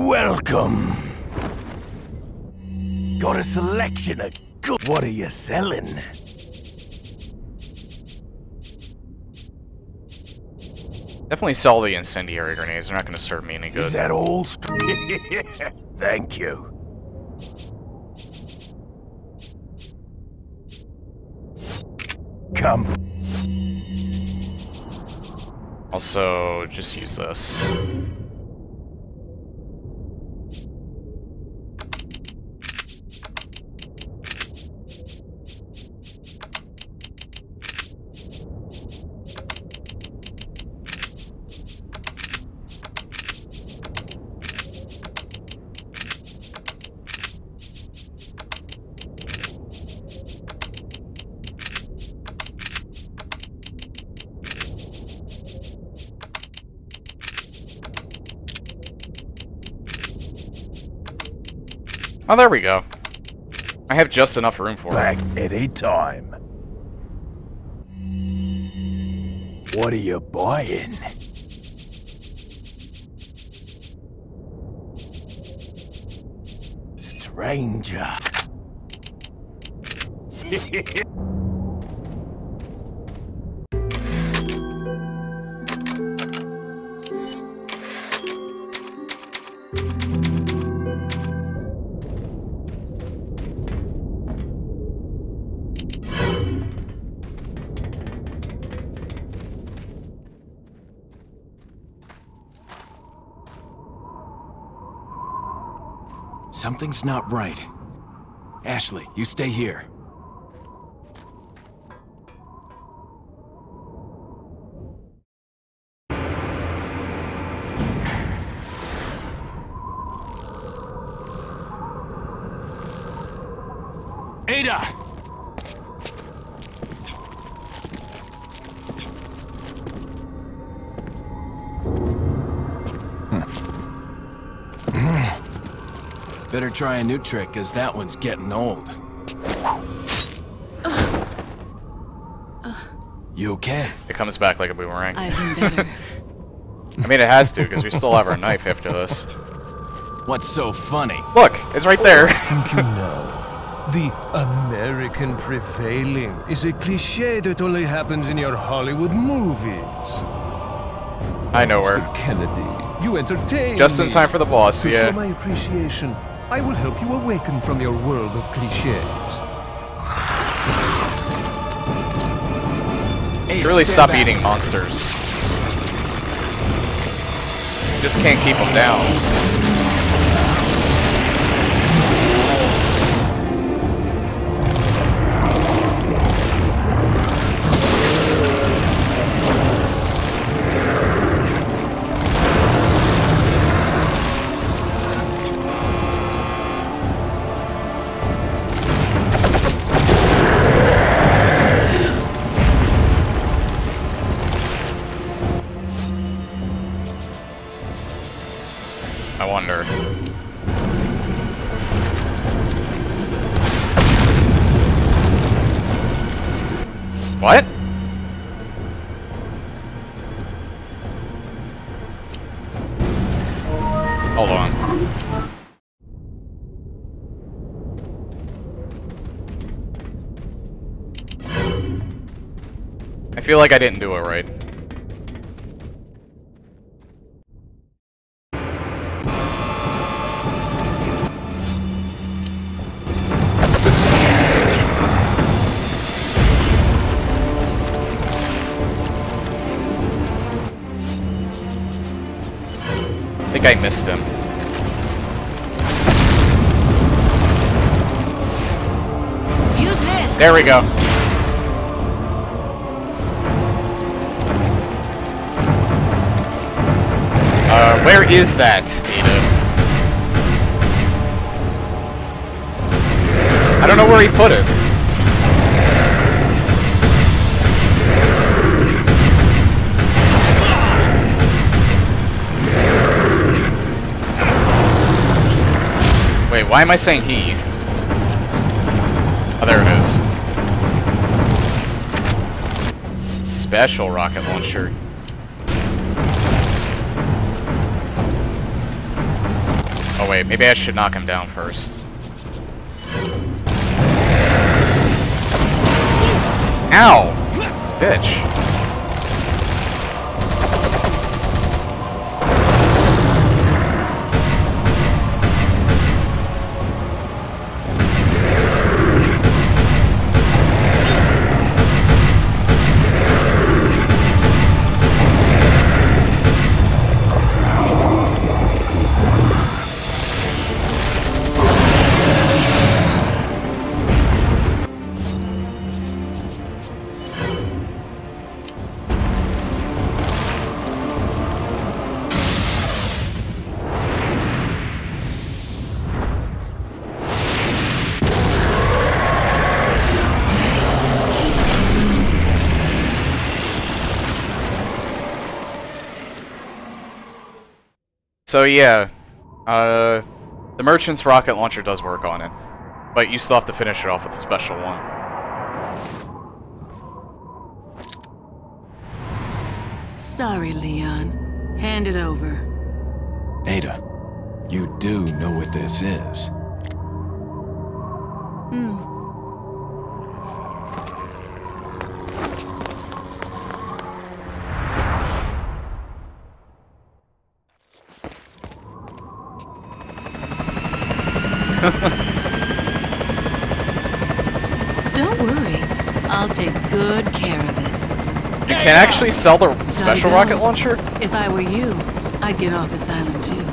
Welcome. Got a selection of good. What are you selling? Definitely sell the incendiary grenades. They're not going to serve me any good. Is that all? [laughs] Thank you. Come. Also, just use this. Oh, there we go. I have just enough room for Back it. any time. What are you buying? Stranger. [laughs] Something's not right. Ashley, you stay here. Try a new trick, cause that one's getting old. You okay? It comes back like a boomerang. I've been better. [laughs] I mean, it has to, because we still have our knife after this. What's so funny? Look, it's right there. think you know. The American prevailing is a cliche that only happens in your Hollywood movies. I know her. Mr. Kennedy, you entertain Just in time for the boss, To show my appreciation, I will help you awaken from your world of cliches. Ada, You really stop back. eating monsters. You just can't keep them down. I. What? Hold on. I feel like I didn't do it right. I think I missed him. Use this! There we go. Uh, where is that, Ada? I don't know where he put it. Why am I saying he? Oh, there it is. Special rocket launcher. Oh wait, maybe I should knock him down first. Ow! Bitch. So yeah, uh, the merchant's rocket launcher does work on it, but you still have to finish it off with a special one. Sorry, Leon. Hand it over. Ada, you do know what this is. Don't worry. I'll take good care of it. You can actually sell the special go. rocket launcher? If I were you, I'd get off this island too.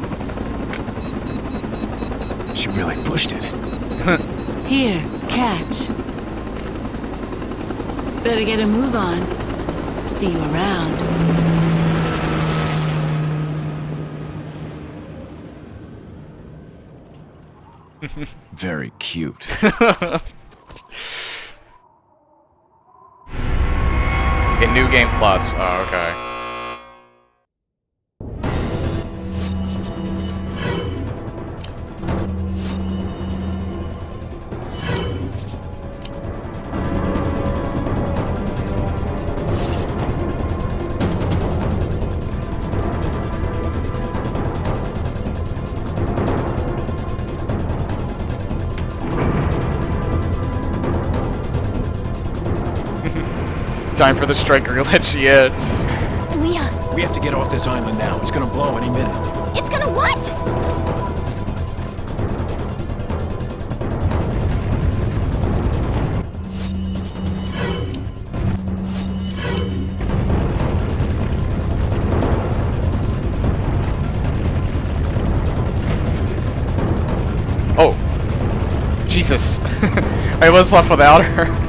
She really pushed it. [laughs] Here, catch. Better get a move on. See you around. Very cute. [laughs] In New Game Plus. Oh, okay. Time for the striker glitch, yeah. Leon, we have to get off this island now. It's gonna blow any minute. it's gonna what? Oh. Jesus. [laughs] I was left without her. [laughs]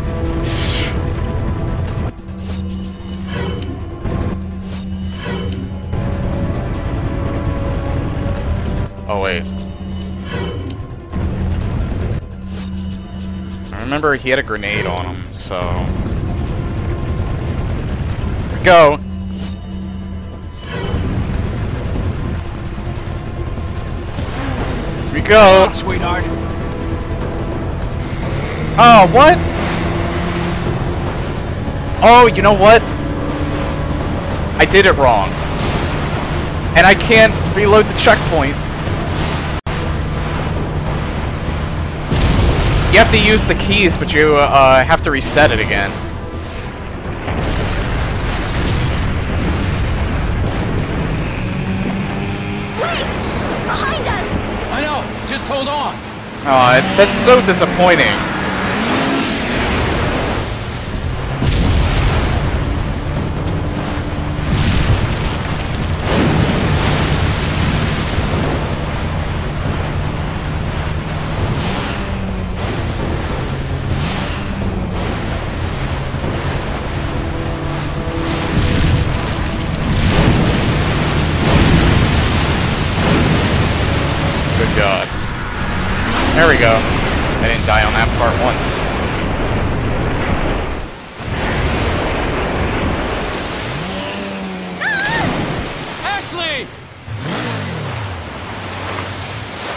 remember he had a grenade on him, so... Here we go! Here we go! Sweetheart. Oh, what? Oh, you know what? I did it wrong. And I can't reload the checkpoint. You have to use the keys, but you uh, have to reset it again. Wait! Behind us! I know. Just hold on. Oh, that's so disappointing.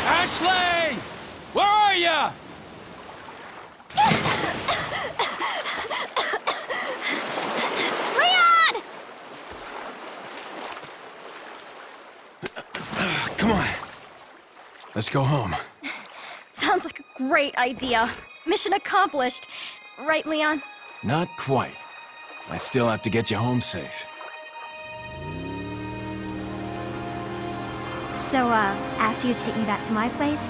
Ashley! Where are you? Leon! Come on. Let's go home. Sounds like a great idea. Mission accomplished. Right, Leon? Not quite. I still have to get you home safe. So, uh, after you take me back to my place,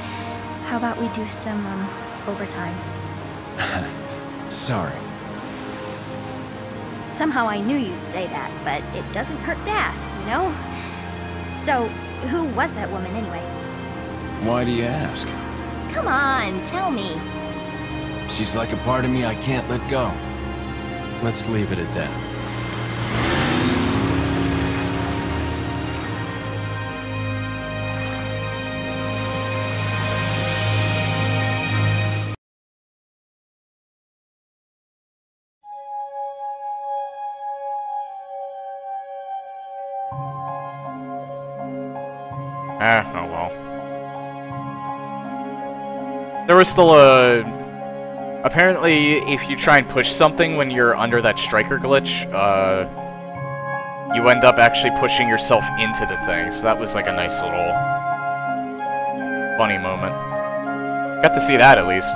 how about we do some, um, overtime? [laughs] Sorry. Somehow I knew you'd say that, but it doesn't hurt to ask, you know? So, who was that woman anyway? Why do you ask? Come on, tell me. She's like a part of me I can't let go. Let's leave it at that. Was still a... Apparently, if you try and push something when you're under that striker glitch, uh... You end up actually pushing yourself into the thing, so that was like a nice little... Funny moment. Got to see that, at least.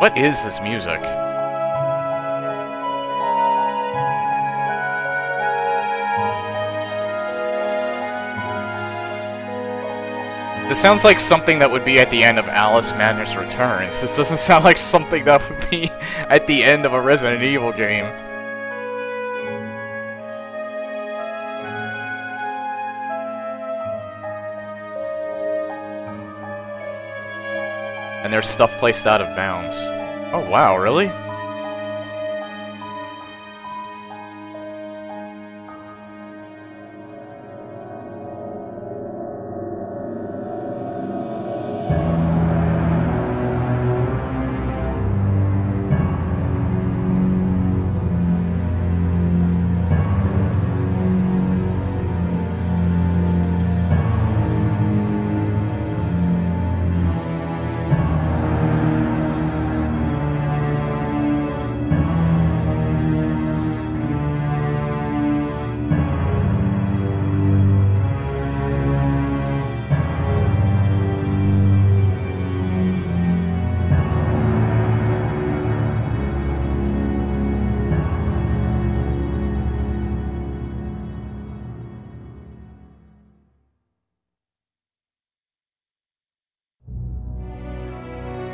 What is this music? This sounds like something that would be at the end of Alice Madness Returns. This doesn't [laughs] sound like something that would be at the end of a Resident Evil game. And there's stuff placed out of bounds. Oh wow, really?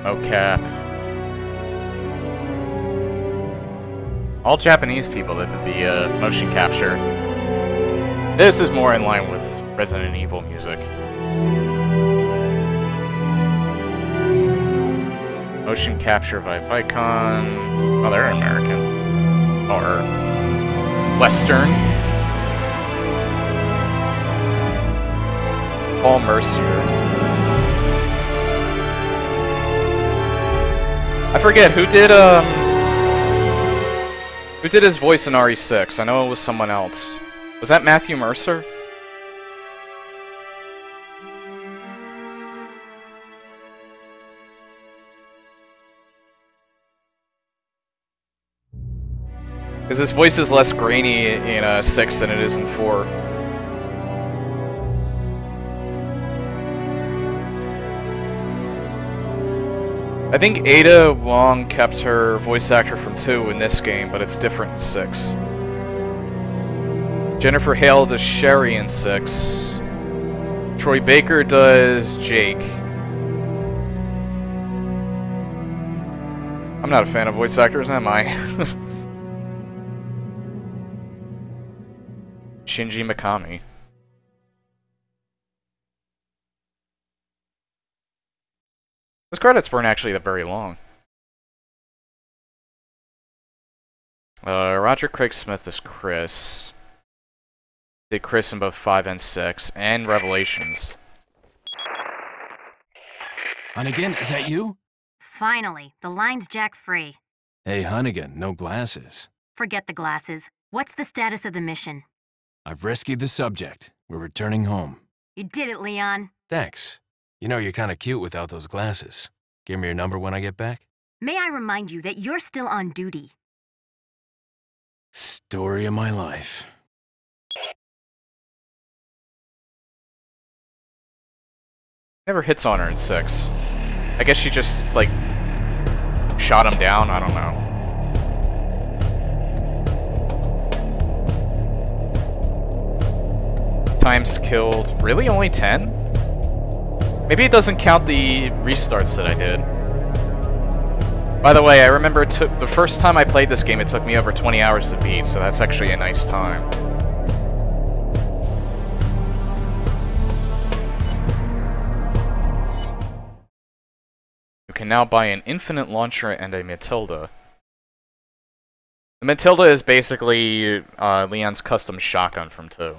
Cap. All Japanese people that did the uh, motion capture. This is more in line with Resident Evil music. Motion capture by Vicon. Oh, they're American. Or Western. Paul Mercier. I forget who did um who did his voice in RE6. I know it was someone else. Was that Matthew Mercer? Because his voice is less grainy in uh, 6 than it is in 4. I think Ada Wong kept her voice actor from 2 in this game, but it's different in 6. Jennifer Hale does Sherry in 6. Troy Baker does Jake. I'm not a fan of voice actors, am I? [laughs] Shinji Mikami. Those credits weren't actually that very long. Uh, Roger Craig Smith is Chris. Did Chris in both 5 and 6, and Revelations. Hunnigan, is that you? Finally, the line's jack free. Hey, Hunnigan, no glasses. Forget the glasses. What's the status of the mission? I've rescued the subject. We're returning home. You did it, Leon. Thanks. You know, you're kinda cute without those glasses. Give me your number when I get back. May I remind you that you're still on duty. Story of my life. Never hits on her in 6. I guess she just, like, shot him down? I don't know. Times killed. Really? Only 10? Maybe it doesn't count the restarts that I did. By the way, I remember took the first time I played this game, it took me over 20 hours to beat, so that's actually a nice time. You can now buy an infinite launcher and a Matilda. The Matilda is basically uh, Leon's custom shotgun from 2.